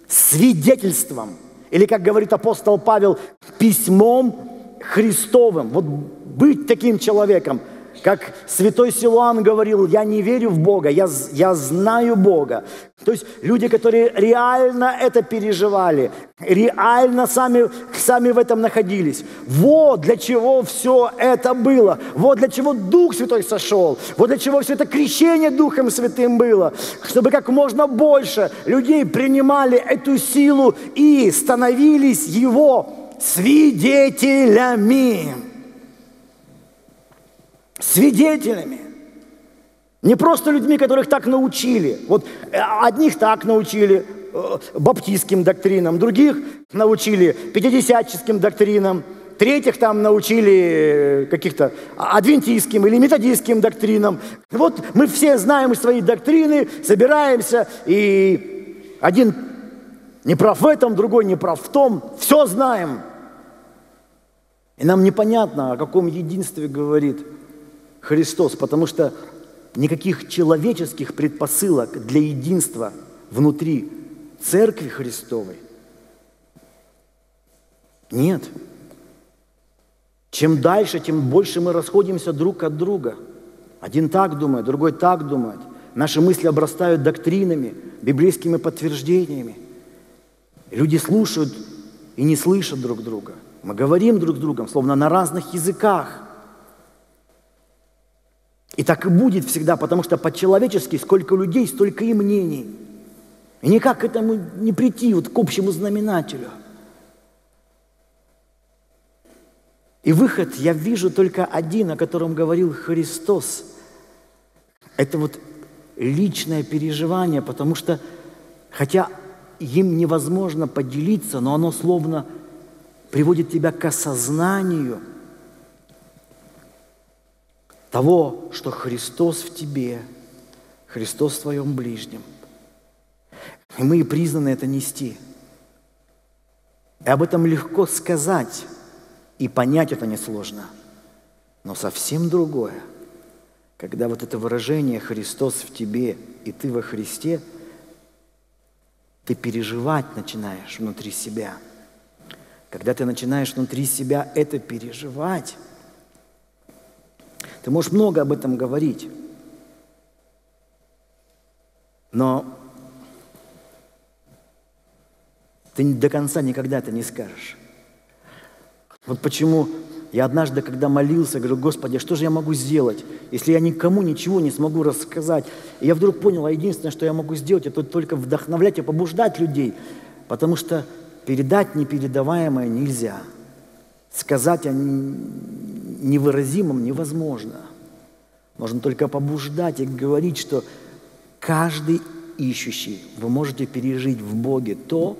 свидетельством. Или, как говорит апостол Павел, письмом Христовым. Вот быть таким человеком, как святой Силуан говорил, я не верю в Бога, я, я знаю Бога. То есть люди, которые реально это переживали, реально сами, сами в этом находились. Вот для чего все это было. Вот для чего Дух Святой сошел. Вот для чего все это крещение Духом Святым было. Чтобы как можно больше людей принимали эту силу и становились Его свидетелями свидетелями. Не просто людьми, которых так научили. Вот э, одних так научили э, баптистским доктринам, других научили пятидесятческим доктринам, третьих там научили э, каких-то адвентистским или методистским доктринам. Вот мы все знаем свои доктрины, собираемся, и один не прав в этом, другой не прав в том. Все знаем. И нам непонятно, о каком единстве говорит Христос, потому что никаких человеческих предпосылок для единства внутри Церкви Христовой нет. Чем дальше, тем больше мы расходимся друг от друга. Один так думает, другой так думает. Наши мысли обрастают доктринами, библейскими подтверждениями. Люди слушают и не слышат друг друга. Мы говорим друг с другом, словно на разных языках. И так и будет всегда, потому что по-человечески сколько людей, столько и мнений. И никак к этому не прийти, вот к общему знаменателю. И выход я вижу только один, о котором говорил Христос. Это вот личное переживание, потому что, хотя им невозможно поделиться, но оно словно приводит тебя к осознанию того, что Христос в тебе, Христос в твоем ближнем. И мы признаны это нести. И об этом легко сказать, и понять это несложно. Но совсем другое, когда вот это выражение «Христос в тебе» и «ты во Христе», ты переживать начинаешь внутри себя. Когда ты начинаешь внутри себя это переживать, ты можешь много об этом говорить, но ты до конца никогда это не скажешь. Вот почему я однажды, когда молился, говорю, Господи, а что же я могу сделать, если я никому ничего не смогу рассказать? И я вдруг понял, а единственное, что я могу сделать, это только вдохновлять и побуждать людей, потому что передать непередаваемое нельзя. Сказать о невыразимом невозможно. Можно только побуждать и говорить, что каждый ищущий, вы можете пережить в Боге то,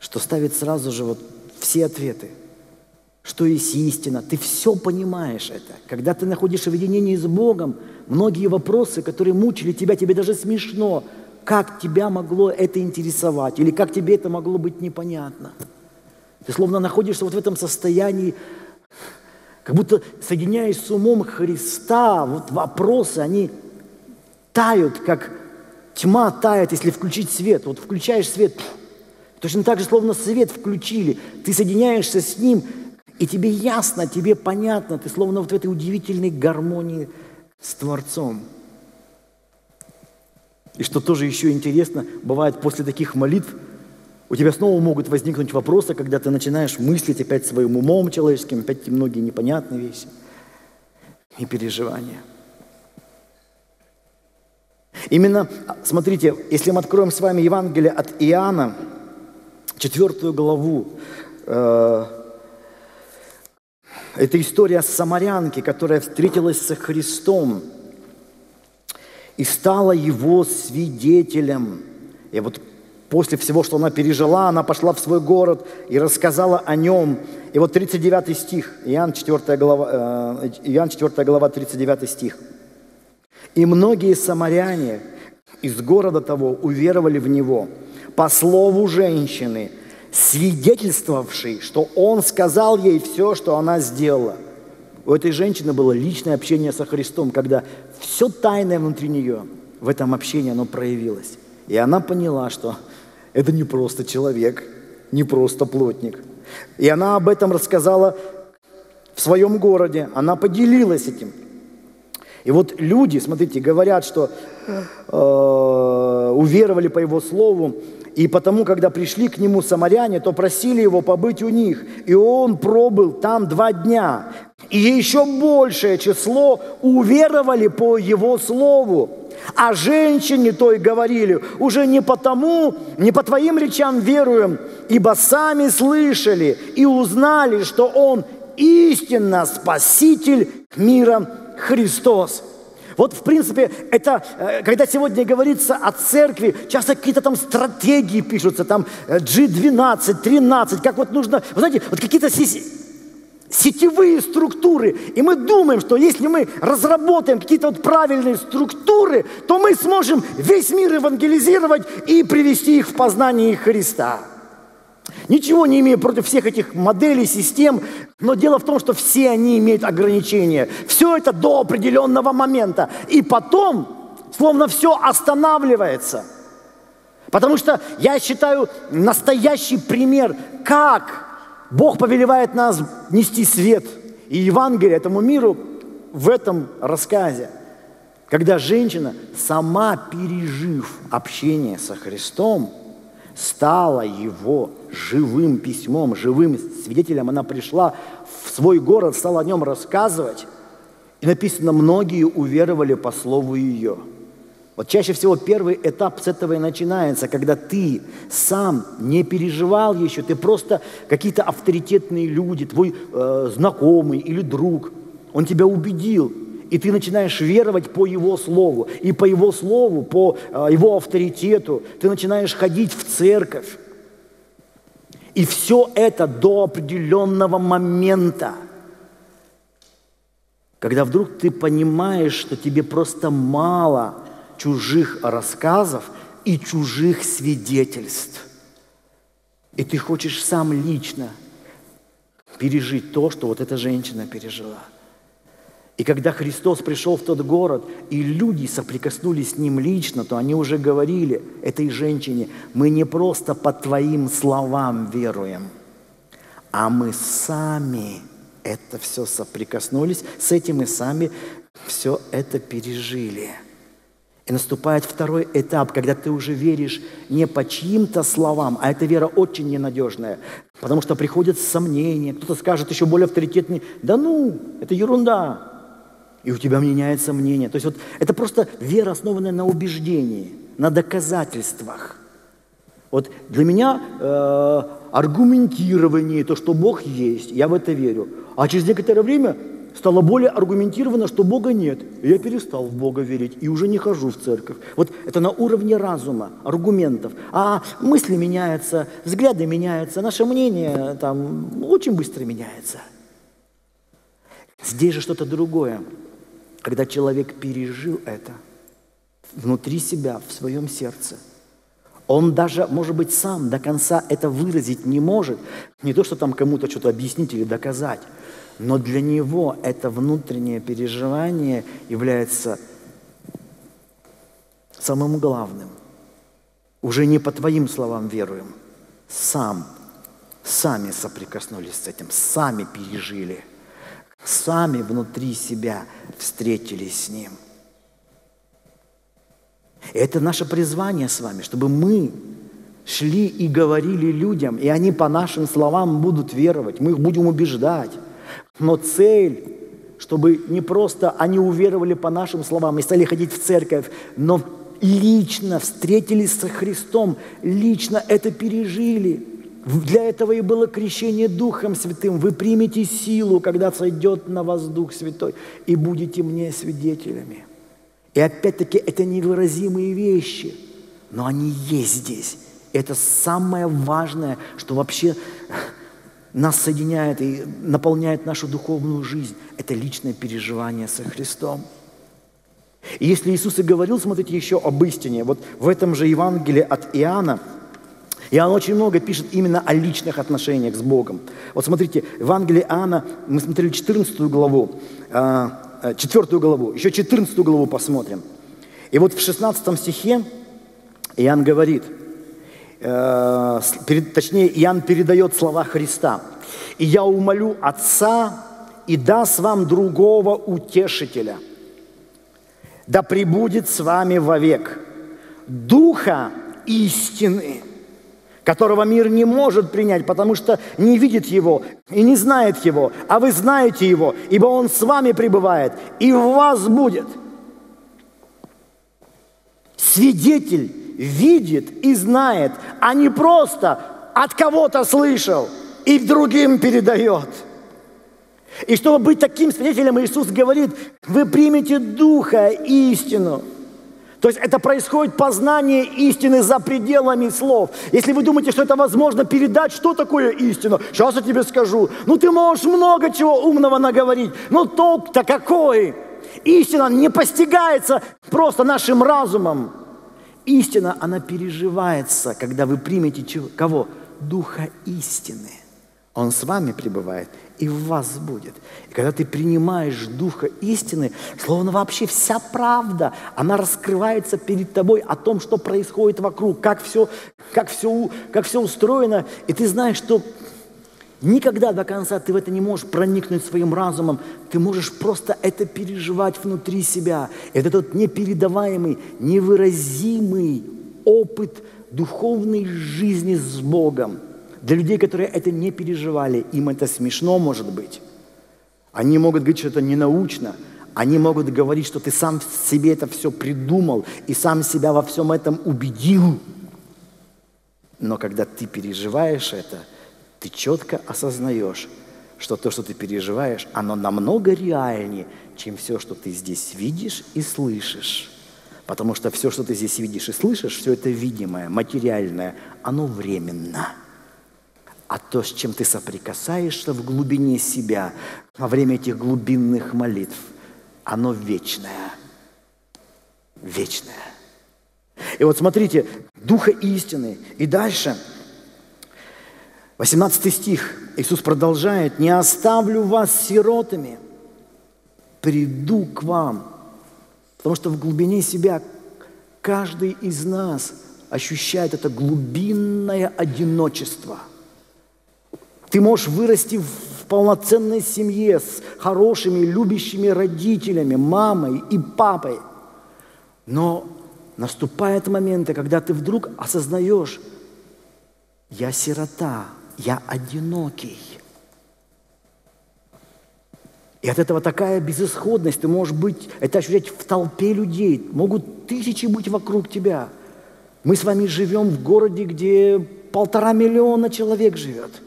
что ставит сразу же вот все ответы, что есть истина. Ты все понимаешь это. Когда ты находишься в единении с Богом, многие вопросы, которые мучили тебя, тебе даже смешно. Как тебя могло это интересовать? Или как тебе это могло быть непонятно? Ты словно находишься вот в этом состоянии, как будто соединяясь с умом Христа, вот вопросы, они тают, как тьма тает, если включить свет. Вот включаешь свет, точно так же, словно свет включили, ты соединяешься с ним, и тебе ясно, тебе понятно, ты словно вот в этой удивительной гармонии с Творцом. И что тоже еще интересно, бывает после таких молитв, у тебя снова могут возникнуть вопросы, когда ты начинаешь мыслить опять своим умом человеческим, опять многие непонятные вещи и переживания. Именно, смотрите, если мы откроем с вами Евангелие от Иоанна, четвертую главу, э, это история самарянки, которая встретилась со Христом и стала его свидетелем. И вот после всего, что она пережила, она пошла в свой город и рассказала о нем. И вот 39 стих, Иоанн 4 глава, э, Иоанн 4 глава 39 стих. «И многие самаряне из города того уверовали в него по слову женщины, свидетельствовавшей, что он сказал ей все, что она сделала. У этой женщины было личное общение со Христом, когда все тайное внутри нее в этом общении оно проявилось. И она поняла, что это не просто человек, не просто плотник. И она об этом рассказала в своем городе, она поделилась этим. И вот люди, смотрите, говорят, что э, уверовали по его слову, и потому, когда пришли к нему самаряне, то просили его побыть у них. И он пробыл там два дня. И еще большее число уверовали по его слову. А женщине той говорили, уже не потому, не по твоим речам веруем, ибо сами слышали и узнали, что он истинно Спаситель мира Христос. Вот, в принципе, это, э, когда сегодня говорится о церкви, часто какие-то там стратегии пишутся, там G12, э, 13, как вот нужно, вы знаете, вот какие-то сетевые структуры. И мы думаем, что если мы разработаем какие-то вот правильные структуры, то мы сможем весь мир евангелизировать и привести их в познание Христа. Ничего не имею против всех этих моделей, систем, но дело в том, что все они имеют ограничения. Все это до определенного момента. И потом, словно все останавливается. Потому что я считаю настоящий пример, как Бог повелевает нас нести свет и Евангелие этому миру в этом рассказе. Когда женщина, сама пережив общение со Христом, стала его живым письмом, живым свидетелем. Она пришла в свой город, стала о нем рассказывать. И написано, многие уверовали по слову ее. Вот чаще всего первый этап с этого и начинается, когда ты сам не переживал еще, ты просто какие-то авторитетные люди, твой э, знакомый или друг, он тебя убедил, и ты начинаешь веровать по Его Слову. И по Его Слову, по э, Его авторитету ты начинаешь ходить в церковь. И все это до определенного момента, когда вдруг ты понимаешь, что тебе просто мало чужих рассказов и чужих свидетельств. И ты хочешь сам лично пережить то, что вот эта женщина пережила. И когда Христос пришел в тот город, и люди соприкоснулись с Ним лично, то они уже говорили этой женщине, мы не просто по Твоим словам веруем, а мы сами это все соприкоснулись с этим и сами все это пережили. И наступает второй этап, когда ты уже веришь не по чьим-то словам, а эта вера очень ненадежная, потому что приходят сомнения, кто-то скажет еще более авторитетный, да ну, это ерунда, и у тебя меняется мнение. То есть вот это просто вера, основанная на убеждении, на доказательствах. Вот для меня э, аргументирование, то, что Бог есть, я в это верю. А через некоторое время стало более аргументировано, что Бога нет. И я перестал в Бога верить и уже не хожу в церковь. Вот это на уровне разума, аргументов. А мысли меняются, взгляды меняются, наше мнение там очень быстро меняется. Здесь же что-то другое. Когда человек пережил это внутри себя, в своем сердце, он даже, может быть, сам до конца это выразить не может. Не то, что там кому-то что-то объяснить или доказать. Но для него это внутреннее переживание является самым главным. Уже не по твоим словам веруем. Сам, сами соприкоснулись с этим, сами пережили – сами внутри себя встретились с Ним. И это наше призвание с вами, чтобы мы шли и говорили людям, и они по нашим словам будут веровать, мы их будем убеждать. Но цель, чтобы не просто они уверовали по нашим словам и стали ходить в церковь, но лично встретились со Христом, лично это пережили – для этого и было крещение Духом Святым. Вы примете силу, когда сойдет на вас Дух Святой, и будете мне свидетелями. И опять-таки это невыразимые вещи, но они есть здесь. Это самое важное, что вообще нас соединяет и наполняет нашу духовную жизнь. Это личное переживание со Христом. И если Иисус и говорил, смотрите, еще об истине, вот в этом же Евангелии от Иоанна – и он очень много пишет именно о личных отношениях с Богом. Вот смотрите, в Евангелии Иоанна, мы смотрели 14 главу, 4 а, а, главу, еще 14 главу посмотрим. И вот в 16 стихе Иоанн говорит, э, точнее, Иоанн передает слова Христа. «И я умолю Отца, и даст вам другого утешителя, да пребудет с вами вовек, Духа истины, которого мир не может принять, потому что не видит его и не знает его, а вы знаете его, ибо он с вами пребывает и в вас будет. Свидетель видит и знает, а не просто от кого-то слышал и другим передает. И чтобы быть таким свидетелем, Иисус говорит, вы примете Духа истину – то есть это происходит познание истины за пределами слов. Если вы думаете, что это возможно передать, что такое истина, сейчас я тебе скажу. Ну ты можешь много чего умного наговорить, но толк-то какой? Истина не постигается просто нашим разумом. Истина, она переживается, когда вы примете чего? кого? Духа истины. Он с вами пребывает и в вас будет. И когда ты принимаешь Духа истины, словно вообще вся правда, она раскрывается перед тобой о том, что происходит вокруг, как все, как все, как все устроено. И ты знаешь, что никогда до конца ты в это не можешь проникнуть своим разумом. Ты можешь просто это переживать внутри себя. Это тот непередаваемый, невыразимый опыт духовной жизни с Богом – для людей, которые это не переживали, им это смешно может быть. Они могут говорить, что это ненаучно. Они могут говорить, что ты сам себе это все придумал и сам себя во всем этом убедил. Но когда ты переживаешь это, ты четко осознаешь, что то, что ты переживаешь, оно намного реальнее, чем все, что ты здесь видишь и слышишь. Потому что все, что ты здесь видишь и слышишь, все это видимое, материальное, оно временно а то, с чем ты соприкасаешься в глубине себя во время этих глубинных молитв, оно вечное. вечное. И вот смотрите, Духа истины. И дальше, 18 стих, Иисус продолжает, «Не оставлю вас сиротами, приду к вам». Потому что в глубине себя каждый из нас ощущает это глубинное одиночество. Ты можешь вырасти в полноценной семье с хорошими, любящими родителями, мамой и папой. Но наступают моменты, когда ты вдруг осознаешь, я сирота, я одинокий. И от этого такая безысходность, ты можешь быть, это ощущать в толпе людей, могут тысячи быть вокруг тебя. Мы с вами живем в городе, где полтора миллиона человек живет.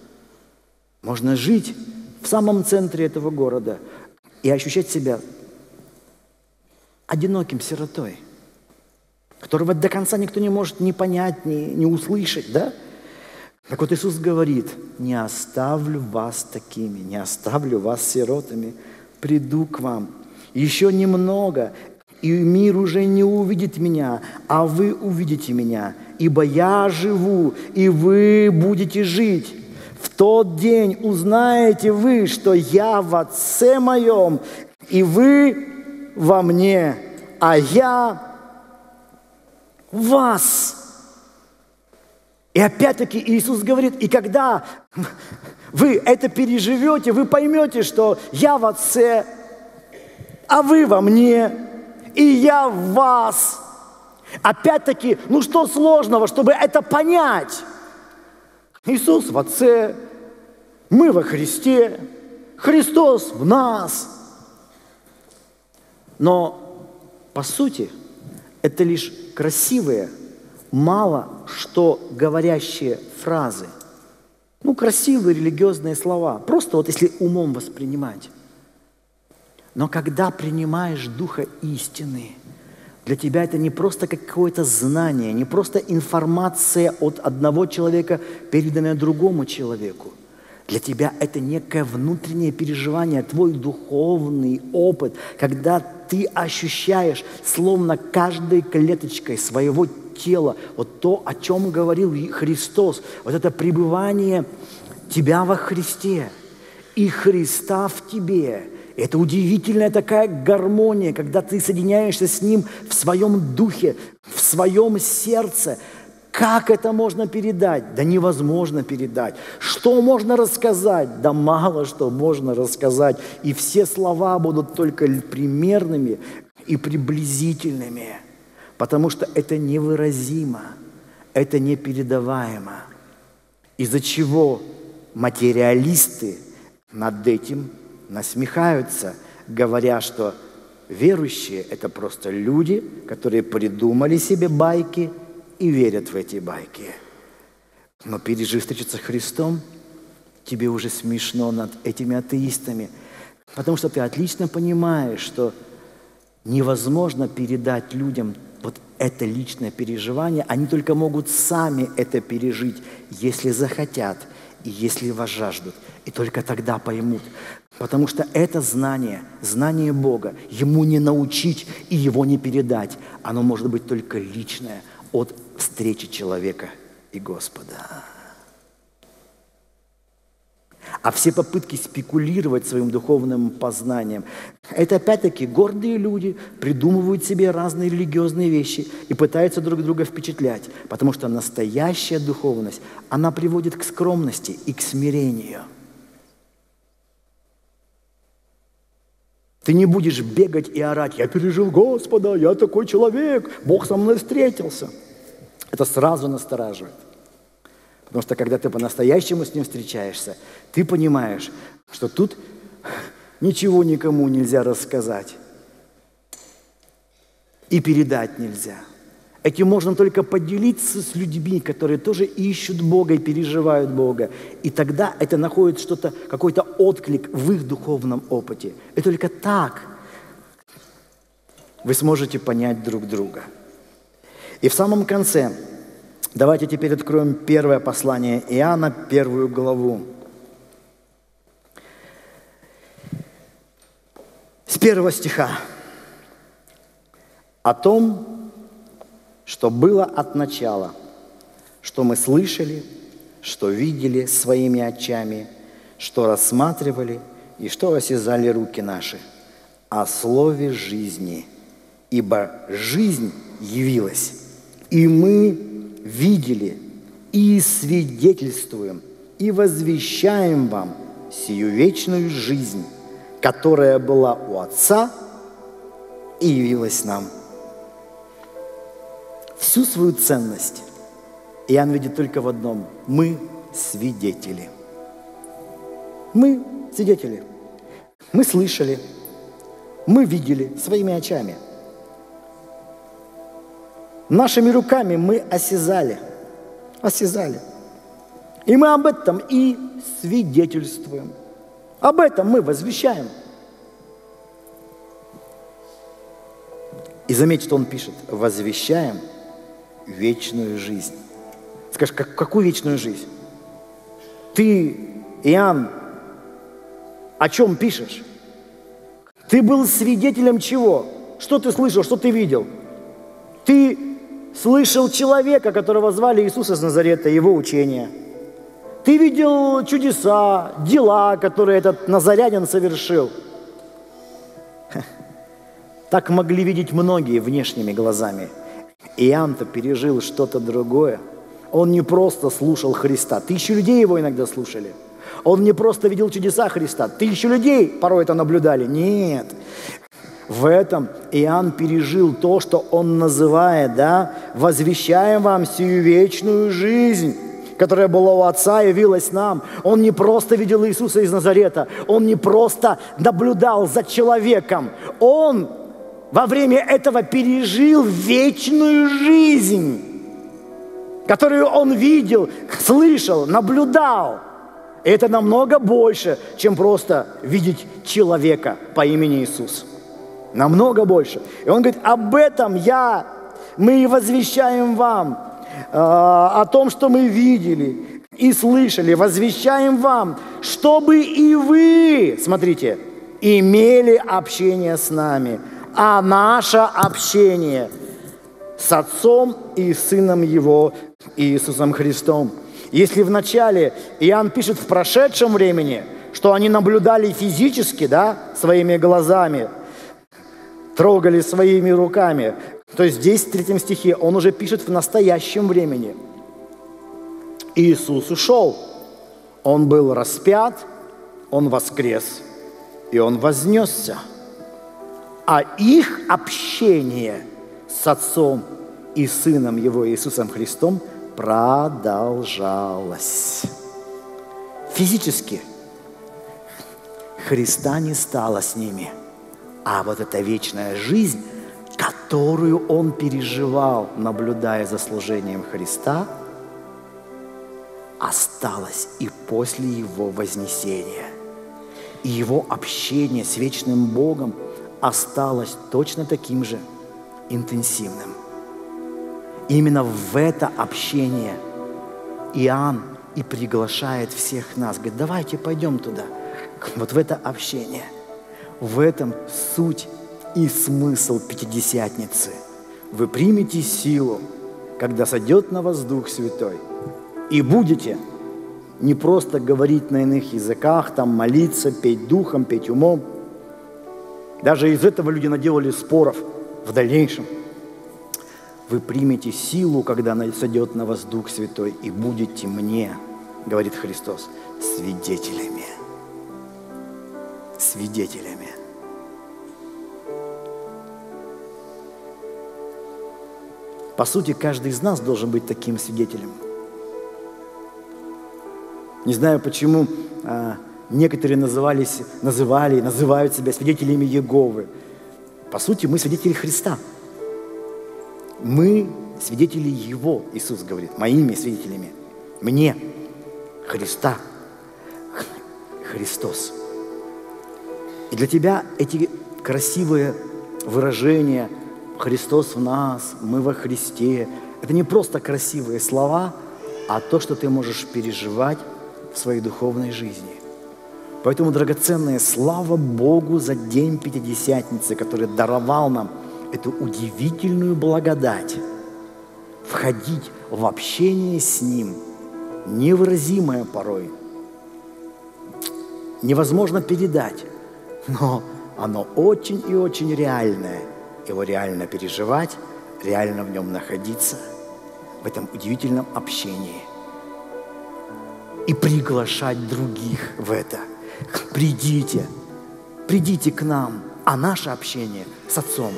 Можно жить в самом центре этого города и ощущать себя одиноким сиротой – которого до конца никто не может ни понять, ни, ни услышать, да? Так вот Иисус говорит, не оставлю вас такими, не оставлю вас сиротами, приду к вам. Еще немного, и мир уже не увидит меня, а вы увидите меня, ибо я живу, и вы будете жить. В тот день узнаете вы, что я в Отце моем, и вы во мне, а я вас. И опять-таки Иисус говорит, и когда вы это переживете, вы поймете, что я в Отце, а вы во мне, и я в вас. Опять-таки, ну что сложного, чтобы это понять? Иисус в Отце, мы во Христе, Христос в нас. Но по сути это лишь красивые, мало что говорящие фразы. Ну, красивые религиозные слова. Просто вот если умом воспринимать. Но когда принимаешь Духа истины, для тебя это не просто какое-то знание, не просто информация от одного человека, переданная другому человеку. Для тебя это некое внутреннее переживание, твой духовный опыт, когда ты ощущаешь, словно каждой клеточкой своего тела, вот то, о чем говорил Христос, вот это пребывание тебя во Христе и Христа в тебе. Это удивительная такая гармония, когда ты соединяешься с Ним в своем духе, в своем сердце. Как это можно передать? Да невозможно передать. Что можно рассказать? Да мало что можно рассказать. И все слова будут только примерными и приблизительными, потому что это невыразимо, это непередаваемо. Из-за чего материалисты над этим насмехаются, говоря, что верующие – это просто люди, которые придумали себе байки – и верят в эти байки. Но пережив встречу с Христом, тебе уже смешно над этими атеистами, потому что ты отлично понимаешь, что невозможно передать людям это личное переживание, они только могут сами это пережить, если захотят и если вас жаждут. И только тогда поймут. Потому что это знание, знание Бога, ему не научить и его не передать. Оно может быть только личное – от встречи человека и Господа. А все попытки спекулировать своим духовным познанием, это опять-таки гордые люди придумывают себе разные религиозные вещи и пытаются друг друга впечатлять, потому что настоящая духовность, она приводит к скромности и к смирению. Ты не будешь бегать и орать, я пережил Господа, я такой человек, Бог со мной встретился – это сразу настораживает. Потому что когда ты по-настоящему с ним встречаешься, ты понимаешь, что тут ничего никому нельзя рассказать. И передать нельзя. Этим можно только поделиться с людьми, которые тоже ищут Бога и переживают Бога. И тогда это находит что-то, какой-то отклик в их духовном опыте. И только так вы сможете понять друг друга. И в самом конце, давайте теперь откроем первое послание Иоанна, первую главу. С первого стиха. о том, что было от начала, что мы слышали, что видели своими очами, что рассматривали и что осязали руки наши, о слове жизни, ибо жизнь явилась, и мы видели и свидетельствуем и возвещаем вам сию вечную жизнь, которая была у Отца и явилась нам. Всю свою ценность Иоанн видит только в одном. Мы свидетели. Мы свидетели. Мы слышали, мы видели своими очами. Нашими руками мы осязали, осязали. И мы об этом и свидетельствуем. Об этом мы возвещаем. И заметьте, что он пишет. Возвещаем вечную жизнь. Скажешь, как, какую вечную жизнь? Ты, Иоанн, о чем пишешь? Ты был свидетелем чего? Что ты слышал, что ты видел? Ты слышал человека, которого звали Иисус из Назарета, его учение. Ты видел чудеса, дела, которые этот назарянин совершил. Так могли видеть многие внешними глазами. Иоанн-то пережил что-то другое – он не просто слушал Христа. Тысячи людей его иногда слушали. Он не просто видел чудеса Христа. Тысячи людей порой это наблюдали. Нет. В этом Иоанн пережил то, что он называет, да, «возвещаем вам сию вечную жизнь» которая была у Отца, явилась нам. Он не просто видел Иисуса из Назарета, он не просто наблюдал за человеком, он во время этого пережил вечную жизнь которую он видел, слышал, наблюдал. И это намного больше, чем просто видеть человека по имени Иисус. Намного больше. И он говорит, об этом я, мы и возвещаем вам, э, о том, что мы видели и слышали, возвещаем вам, чтобы и вы, смотрите, имели общение с нами. А наше общение с Отцом и Сыном Его Иисусом Христом. Если в начале Иоанн пишет в прошедшем времени, что они наблюдали физически, да, своими глазами, трогали своими руками, то здесь в третьем стихе он уже пишет в настоящем времени. Иисус ушел, он был распят, он воскрес, и он вознесся. А их общение с Отцом и Сыном Его Иисусом Христом – продолжалось. Физически Христа не стало с ними, а вот эта вечная жизнь, которую он переживал, наблюдая за служением Христа, осталась и после его вознесения. И его общение с вечным Богом осталось точно таким же интенсивным. Именно в это общение Иоанн и приглашает всех нас. Говорит, давайте пойдем туда. Вот в это общение. В этом суть и смысл Пятидесятницы. Вы примете силу, когда сойдет на вас Дух Святой, и будете не просто говорить на иных языках, там молиться, петь духом, петь умом. Даже из этого люди наделали споров в дальнейшем – вы примете силу, когда сойдет на вас Дух Святой, и будете мне, говорит Христос, свидетелями. Свидетелями. По сути, каждый из нас должен быть таким свидетелем. Не знаю, почему а, некоторые назывались, называли, называют себя свидетелями Еговы. По сути, мы свидетели Христа – мы свидетели Его, Иисус говорит, моими свидетелями. Мне, Христа, Христос. И для тебя эти красивые выражения «Христос в нас», «Мы во Христе» – это не просто красивые слова, а то, что ты можешь переживать в своей духовной жизни. Поэтому, драгоценная, слава Богу за день Пятидесятницы, который даровал нам эту удивительную благодать, входить в общение с Ним, невыразимое порой, невозможно передать, но оно очень и очень реальное. Его реально переживать, реально в нем находиться, в этом удивительном общении. И приглашать других в это. Придите, придите к нам, а наше общение с Отцом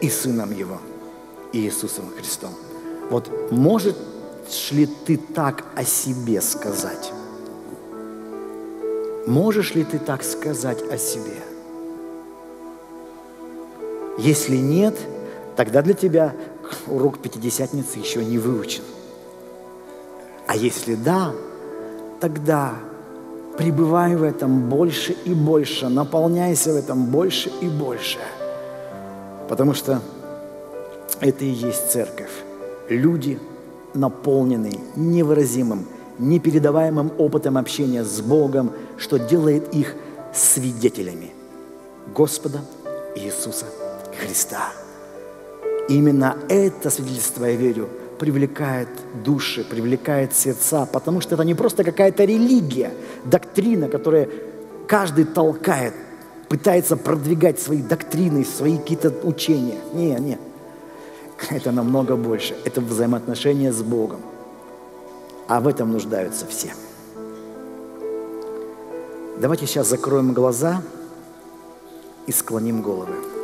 и Сыном Его, Иисусом Христом. Вот можешь ли ты так о себе сказать? Можешь ли ты так сказать о себе? Если нет, тогда для тебя урок Пятидесятницы еще не выучен. А если да, тогда пребывай в этом больше и больше, наполняйся в этом больше и больше. Потому что это и есть церковь. Люди, наполненные невыразимым, непередаваемым опытом общения с Богом, что делает их свидетелями Господа Иисуса Христа. Именно это свидетельство, я верю, привлекает души, привлекает сердца, потому что это не просто какая-то религия, доктрина, которая каждый толкает, пытается продвигать свои доктрины, свои какие-то учения. Не, не. Это намного больше. Это взаимоотношения с Богом. А в этом нуждаются все. Давайте сейчас закроем глаза и склоним головы.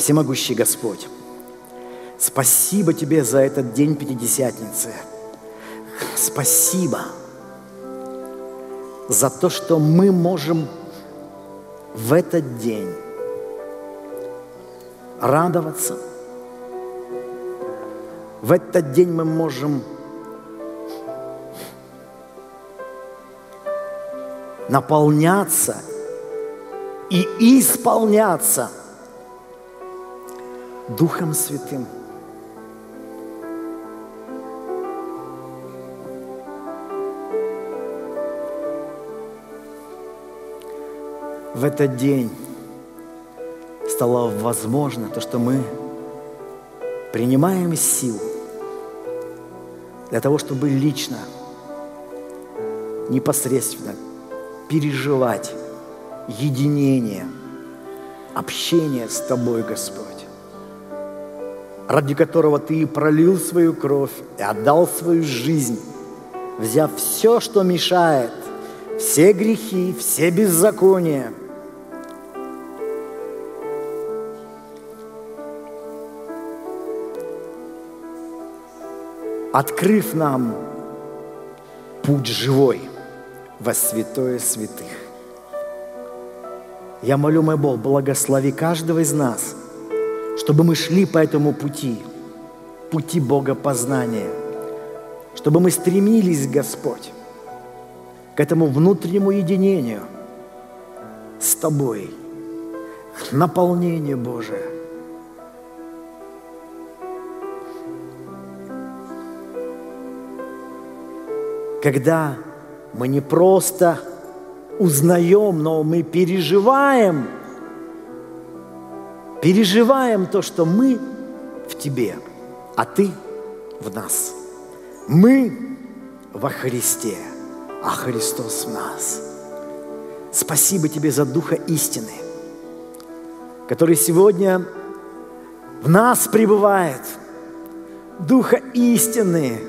Всемогущий Господь, спасибо Тебе за этот день Пятидесятницы. Спасибо за то, что мы можем в этот день радоваться. В этот день мы можем наполняться и исполняться – Духом Святым. В этот день стало возможно то, что мы принимаем сил для того, чтобы лично, непосредственно переживать единение, общение с Тобой, Господь ради которого ты и пролил свою кровь и отдал свою жизнь, взяв все, что мешает, все грехи, все беззакония. Открыв нам путь живой во святое святых. Я молю, мой Бог, благослови каждого из нас – чтобы мы шли по этому пути, пути Бога познания, чтобы мы стремились, Господь, к этому внутреннему единению с Тобой, к наполнению Божие. Когда мы не просто узнаем, но мы переживаем – переживаем то, что мы в тебе, а ты в нас. Мы во Христе, а Христос в нас. Спасибо тебе за Духа истины, который сегодня в нас пребывает. Духа истины,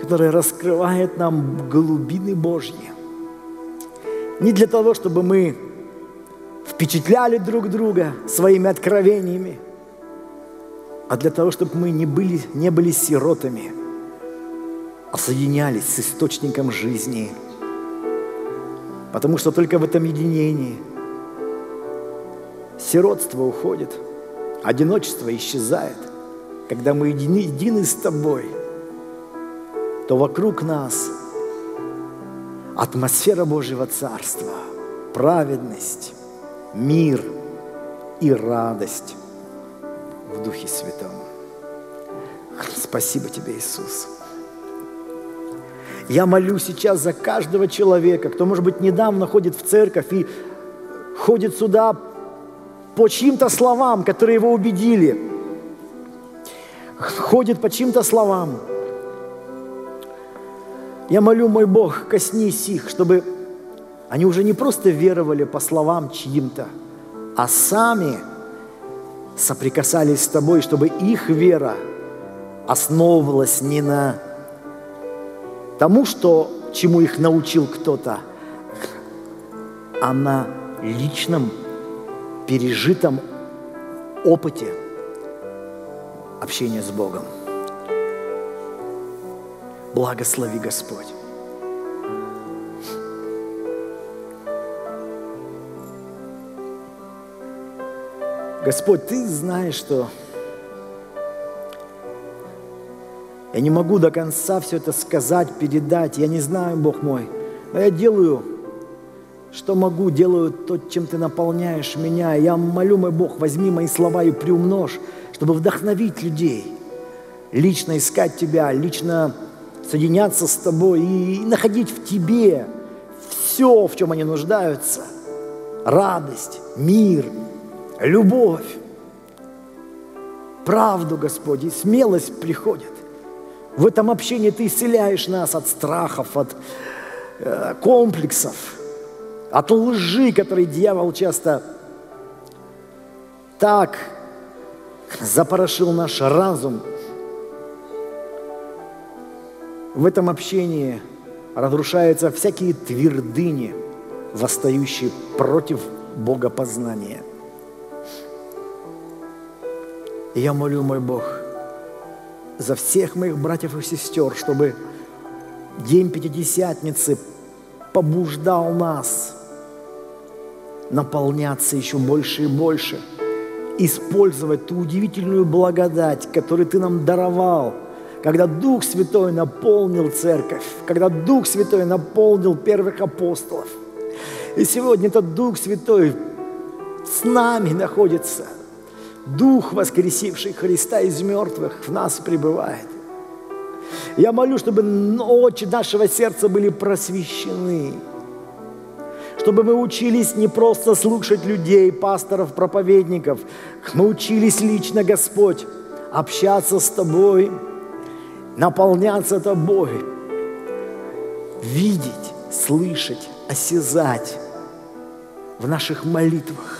который раскрывает нам глубины Божьи не для того, чтобы мы впечатляли друг друга своими откровениями, а для того, чтобы мы не были, не были сиротами, а соединялись с источником жизни. Потому что только в этом единении сиротство уходит, одиночество исчезает. Когда мы едины, едины с Тобой, то вокруг нас атмосфера Божьего Царства, праведность, мир и радость в Духе Святом. Спасибо тебе, Иисус. Я молю сейчас за каждого человека, кто, может быть, недавно ходит в церковь и ходит сюда по чьим-то словам, которые его убедили. Ходит по чьим-то словам. Я молю, мой Бог, коснись их, чтобы они уже не просто веровали по словам чьим-то, а сами соприкасались с Тобой, чтобы их вера основывалась не на тому, что, чему их научил кто-то, а на личном пережитом опыте общения с Богом. Благослови Господь. Господь, Ты знаешь, что я не могу до конца все это сказать, передать. Я не знаю, Бог мой. Но я делаю, что могу, делаю то, чем Ты наполняешь меня. Я молю, мой Бог, возьми мои слова и приумножь, чтобы вдохновить людей, лично искать Тебя, лично соединяться с Тобой и находить в Тебе все, в чем они нуждаются. Радость, мир, любовь, правду, Господь, и смелость приходит. В этом общении Ты исцеляешь нас от страхов, от э, комплексов, от лжи, которые дьявол часто так запорошил наш разум. В этом общении разрушаются всякие твердыни, восстающие против Богопознания. И я молю, мой Бог, за всех моих братьев и сестер, чтобы День Пятидесятницы побуждал нас наполняться еще больше и больше, использовать ту удивительную благодать, которую Ты нам даровал, когда Дух Святой наполнил церковь, когда Дух Святой наполнил первых апостолов. И сегодня этот Дух Святой с нами находится – Дух, воскресивший Христа из мертвых, в нас пребывает. Я молю, чтобы очи нашего сердца были просвещены, чтобы мы учились не просто слушать людей, пасторов, проповедников, мы учились лично, Господь, общаться с Тобой, наполняться Тобой, видеть, слышать, осязать в наших молитвах,